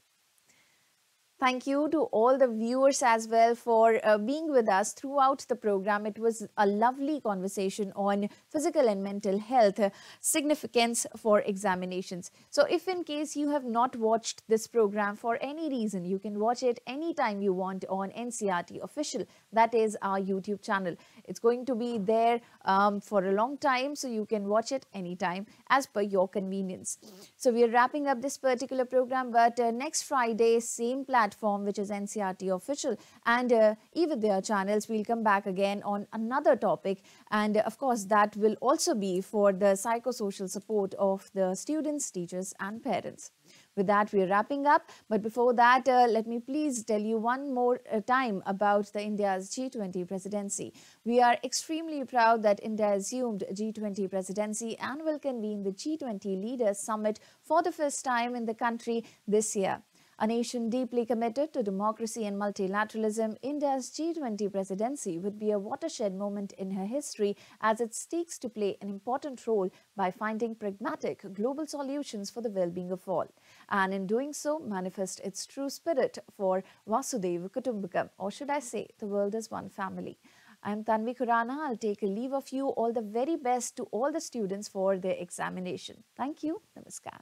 Speaker 1: Thank you to all the viewers as well for uh, being with us throughout the program. It was a lovely conversation on physical and mental health uh, significance for examinations. So if in case you have not watched this program for any reason, you can watch it anytime you want on NCERT official. That is our YouTube channel. It's going to be there um, for a long time so you can watch it anytime as per your convenience. So we are wrapping up this particular program but uh, next Friday same platform which is NCERT official and uh, even their channels we'll come back again on another topic and uh, of course that will also be for the psychosocial support of the students, teachers and parents. With that, we're wrapping up. But before that, uh, let me please tell you one more uh, time about the India's G20 presidency. We are extremely proud that India assumed G20 presidency and will convene the G20 Leaders Summit for the first time in the country this year. A nation deeply committed to democracy and multilateralism, India's G20 presidency would be a watershed moment in her history as it seeks to play an important role by finding pragmatic global solutions for the well-being of all, and in doing so manifest its true spirit for Vasudhaiva Kutumbakam, or should I say, the world as one family. I am Tanvi Khurana. I'll take a leave of you. All the very best to all the students for their examination. Thank you. Namaskar.